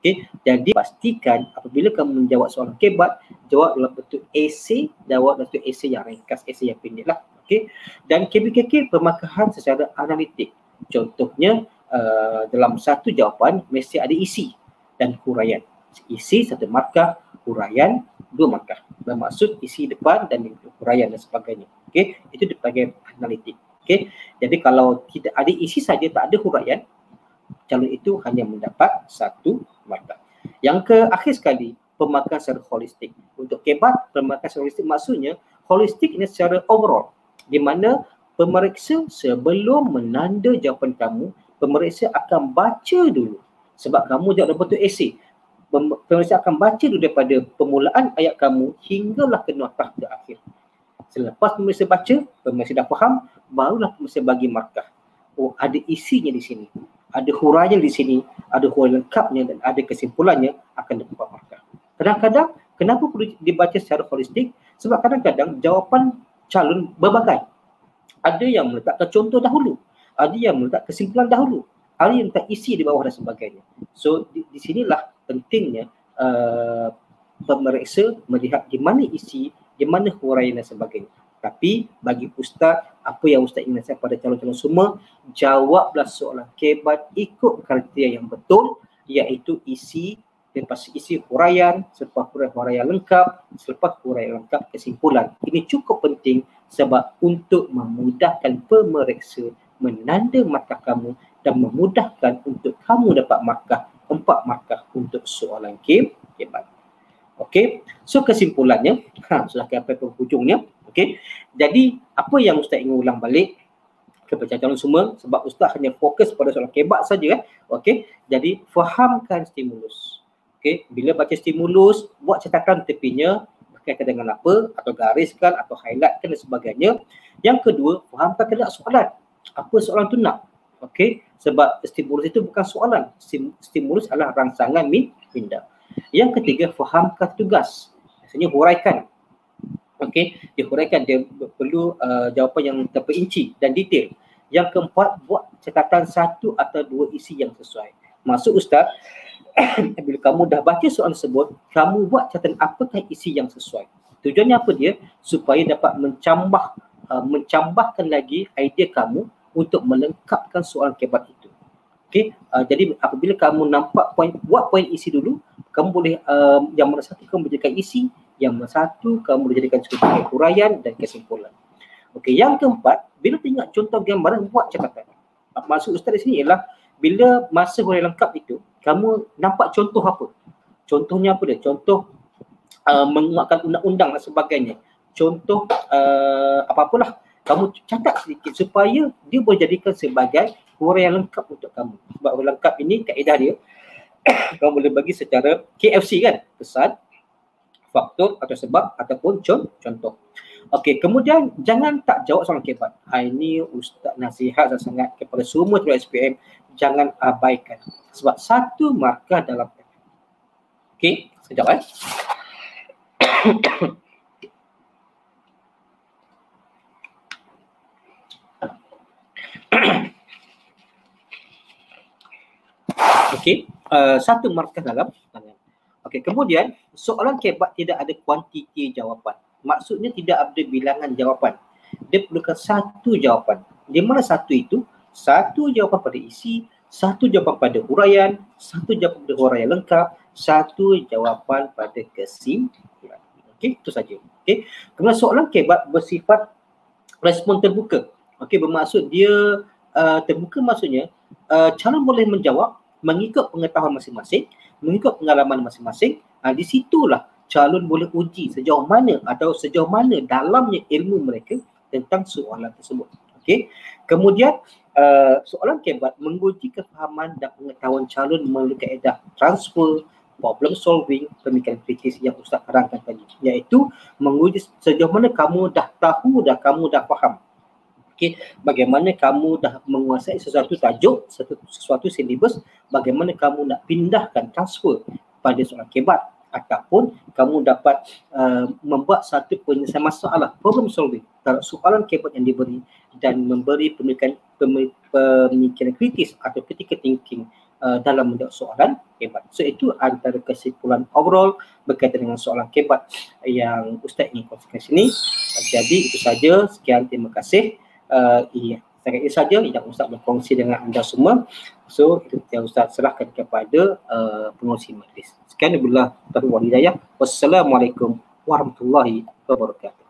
Okay. Jadi pastikan apabila kamu menjawab soalan kebat, jawab dalam bentuk esei, jawab dalam bentuk esei yang ringkas, esei yang pendek lah. Okay. Dan KBKK pemarkahan secara analitik. Contohnya uh, dalam satu jawapan mesti ada isi dan huraian. Isi satu markah, huraian dua markah. Bermaksud isi depan dan huraian dan sebagainya. Okay. Itu dipanggil analitik. Okay. Jadi kalau tidak ada isi saja tak ada huraian, calon itu hanya mendapat satu markah. Yang ke akhir sekali, pemakan secara holistik. Untuk kebat, pemakan secara holistik maksudnya holistik ini secara overall. Di mana pemeriksa sebelum menanda jawapan kamu, pemeriksa akan baca dulu. Sebab kamu jawab bentuk esei. Pemeriksa akan baca dulu daripada permulaan ayat kamu hinggalah ke notah ke akhir. Selepas pemeriksa baca, pemeriksa dah faham, barulah pemeriksa bagi markah. Oh, ada isinya di sini ada huraian di sini, ada huraian lengkapnya dan ada kesimpulannya akan dapat markah. Kadang-kadang kenapa perlu dibaca secara holistik? Sebab kadang-kadang jawapan calon berbagai. Ada yang meletakkan contoh dahulu, ada yang meletak kesimpulan dahulu, ada yang tak isi di bawah dan sebagainya. So di, di sinilah pentingnya uh, pemeriksa melihat di mana isi, di mana huraian dan sebagainya. Tapi bagi ustaz, apa yang ustaz ingin nasihat pada calon-calon semua, jawablah soalan kebat ikut kriteria yang betul iaitu isi lepas isi huraian, selepas huraian, huraian lengkap, selepas huraian lengkap kesimpulan. Ini cukup penting sebab untuk memudahkan pemeriksa menanda markah kamu dan memudahkan untuk kamu dapat markah, empat markah untuk soalan kebat. Okey, so kesimpulannya, [LAUGHS] ha, sudah sampai penghujungnya. Okey. Jadi apa yang ustaz ingin ulang balik kepada calon semua sebab ustaz hanya fokus pada soalan kebat saja eh. Okey. Jadi fahamkan stimulus. Okey, bila baca stimulus, buat catatan tepinya berkaitan dengan apa atau gariskan atau highlightkan dan sebagainya. Yang kedua, fahamkan keadaan soalan. Apa soalan tu nak? Okey, sebab stimulus itu bukan soalan. Stimulus adalah rangsangan minda. Yang ketiga, fahamkan tugas. Maksudnya huraikan Okey, dia huraikan dia perlu uh, jawapan yang terperinci dan detail. Yang keempat, buat catatan satu atau dua isi yang sesuai. Maksud ustaz, [COUGHS] bila kamu dah baca soalan tersebut, kamu buat catatan apakah isi yang sesuai. Tujuannya apa dia? Supaya dapat mencambah uh, mencambahkan lagi idea kamu untuk melengkapkan soalan kebat itu. Okey, uh, jadi apabila kamu nampak poin buat poin isi dulu, kamu boleh uh, yang mana satu kamu jadikan isi, yang mana satu kamu boleh jadikan sebagai huraian dan kesimpulan. Okey, yang keempat, bila tengok contoh gambaran buat catatan. Maksud ustaz di sini ialah bila masa huraian lengkap itu, kamu nampak contoh apa? Contohnya apa dia? Contoh uh, menguatkan undang-undang dan sebagainya. Contoh uh, apa-apalah kamu catat sedikit supaya dia boleh jadikan sebagai huraian lengkap untuk kamu. Sebab huraian lengkap ini kaedah dia [COUGHS] kamu boleh bagi secara KFC kan? Kesan, faktor atau sebab ataupun contoh. Okey, kemudian jangan tak jawab soalan kebat. Ha, ini Ustaz nasihat saya sangat kepada semua tuan SPM, jangan abaikan. Sebab satu markah dalam Okey, sekejap eh. [COUGHS] [COUGHS] Okey, uh, satu markah dalam tangan. Okey, kemudian soalan kebat tidak ada kuantiti jawapan maksudnya tidak ada bilangan jawapan. Dia perlukan satu jawapan. Di mana satu itu? Satu jawapan pada isi, satu jawapan pada huraian, satu jawapan pada huraian lengkap, satu jawapan pada kesimpulan. Okey, itu saja. Okey. Kemudian soalan kebat bersifat respon terbuka. Okey, bermaksud dia uh, terbuka maksudnya uh, calon boleh menjawab mengikut pengetahuan masing-masing, mengikut pengalaman masing-masing. Uh, di situlah calon boleh uji sejauh mana atau sejauh mana dalamnya ilmu mereka tentang soalan tersebut. Okey. Kemudian uh, soalan kebat menguji kefahaman dan pengetahuan calon melalui kaedah transfer, problem solving, pemikiran kritis yang Ustaz terangkan tadi. Iaitu menguji sejauh mana kamu dah tahu dah kamu dah faham. Okey, bagaimana kamu dah menguasai sesuatu tajuk, sesuatu, sesuatu silibus, bagaimana kamu nak pindahkan transfer pada soalan kebat ataupun kamu dapat uh, membuat satu penyelesaian masalah problem solving terhadap soalan keyboard yang diberi dan memberi pemikiran pemikiran kritis atau critical thinking uh, dalam menjawab soalan kebat. So itu antara kesimpulan overall berkaitan dengan soalan kebat yang Ustaz ingin kongsikan sini. Jadi itu saja. Sekian terima kasih. Uh. Setakat ini saja yang Ustaz berkongsi dengan anda semua. So itu yang Ustaz serahkan kepada uh, pengongsi majlis. Sekian bila taufiq wal hidayah. Wassalamualaikum warahmatullahi wabarakatuh.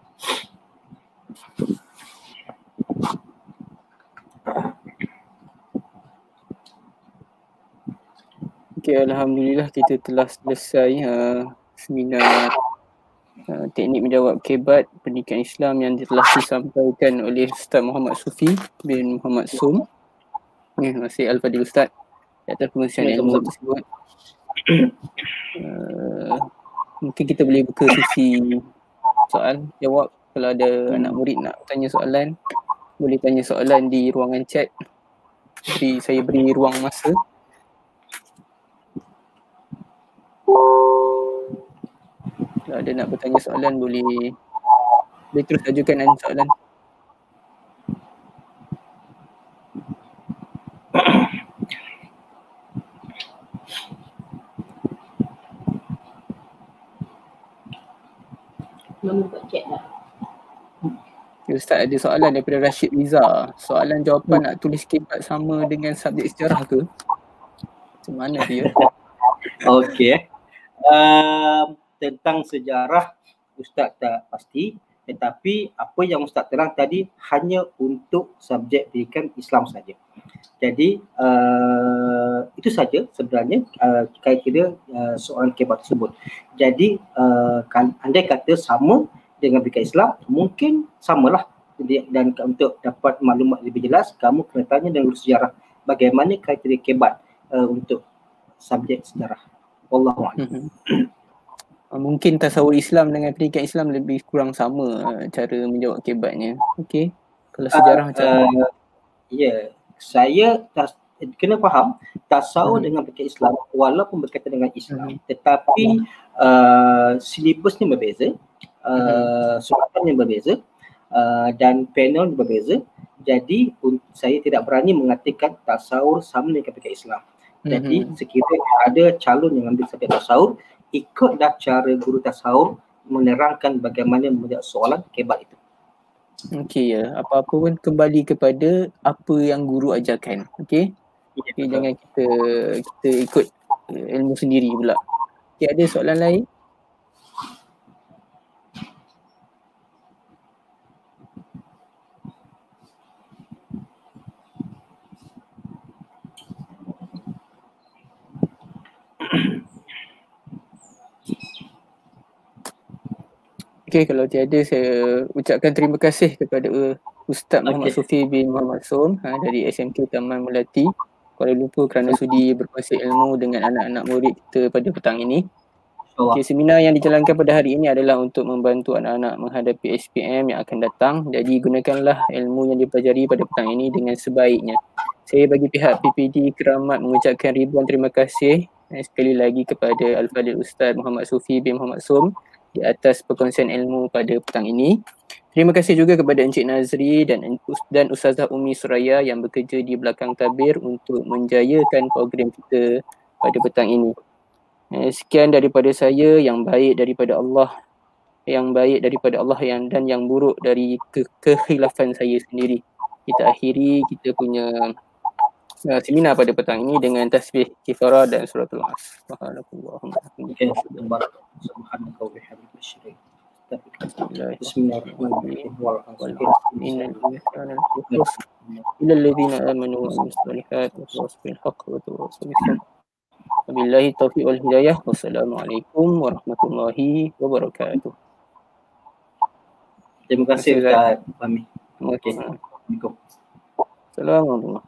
Okay, Alhamdulillah kita telah selesai uh, seminar Uh, teknik menjawab kebat pendidikan Islam yang telah disampaikan oleh Ustaz Muhammad Sufi bin Muhammad Sum. Ya, terima kasih Al-Fadil Ustaz atas pengisian ilmu tersebut. Uh, mungkin kita boleh buka sisi soal jawab kalau ada anak murid nak tanya soalan boleh tanya soalan di ruangan chat beri saya beri ruang masa kalau ada nak bertanya soalan boleh boleh terus ajukan anda soalan. Ya, Ustaz ada soalan daripada Rashid Riza. Soalan jawapan nak tulis kibat sama dengan subjek sejarah ke? Macam mana dia? [LAUGHS] Okey. Um, tentang sejarah Ustaz tak pasti tetapi apa yang Ustaz terang tadi hanya untuk subjek pendidikan Islam saja. Jadi uh, itu saja sebenarnya uh, kira-kira uh, soalan kebat tersebut. Jadi uh, kan, andai kata sama dengan pendidikan Islam mungkin samalah dan untuk dapat maklumat lebih jelas kamu kena tanya dengan guru sejarah bagaimana kriteria kebat uh, untuk subjek sejarah. Wallahualam. uh, [CLEARS THROAT] mungkin tasawur Islam dengan pendidikan Islam lebih kurang sama uh, cara menjawab kebatnya. Okey. Kalau sejarah uh, macam? Uh, ya, yeah. saya tas, kena faham tasawur hmm. dengan pendidikan Islam walaupun berkaitan dengan Islam hmm. tetapi uh, silibusnya berbeza, uh, hmm. soalannya berbeza uh, dan panel berbeza. Jadi saya tidak berani mengatakan tasawur sama dengan pendidikan Islam. Jadi hmm. sekiranya ada calon yang ambil subjek tasawur ikutlah cara guru tasawuf menerangkan bagaimana menjawab soalan kebat itu. Okey ya, apa-apa pun kembali kepada apa yang guru ajarkan. Okey. Okay, jangan kita kita ikut eh, ilmu sendiri pula. Okay, ada soalan lain? Okay, kalau tiada saya ucapkan terima kasih kepada Ustaz okay. Muhammad Sufi bin Muhammad Som ha, dari SMK Taman Melati Kuala Lumpur kerana sudi berkongsi ilmu dengan anak-anak murid kita pada petang ini. Okay, seminar yang dijalankan pada hari ini adalah untuk membantu anak-anak menghadapi SPM yang akan datang. Jadi gunakanlah ilmu yang dipelajari pada petang ini dengan sebaiknya. Saya bagi pihak PPD keramat mengucapkan ribuan terima kasih eh, sekali lagi kepada Al-Fadhil Ustaz Muhammad Sufi bin Muhammad Som di atas perkongsian ilmu pada petang ini. Terima kasih juga kepada Encik Nazri dan dan Ustazah Umi Suraya yang bekerja di belakang tabir untuk menjayakan program kita pada petang ini. Eh, sekian daripada saya yang baik daripada Allah yang baik daripada Allah yang dan yang buruk dari ke- kekhilafan saya sendiri. Kita akhiri kita punya uh, seminar pada petang ini dengan tasbih kifara dan suratul as. Subhanallahumma Bismillahirrahmanirrahim. إلى الذين آمنوا وعملوا الصالحات وتواصوا بالحق وتواصوا بالصبر وبالله التوفيق والهداية والسلام عليكم ورحمة الله وبركاته Terima kasih Ustaz Fahmi. Okay. Assalamualaikum.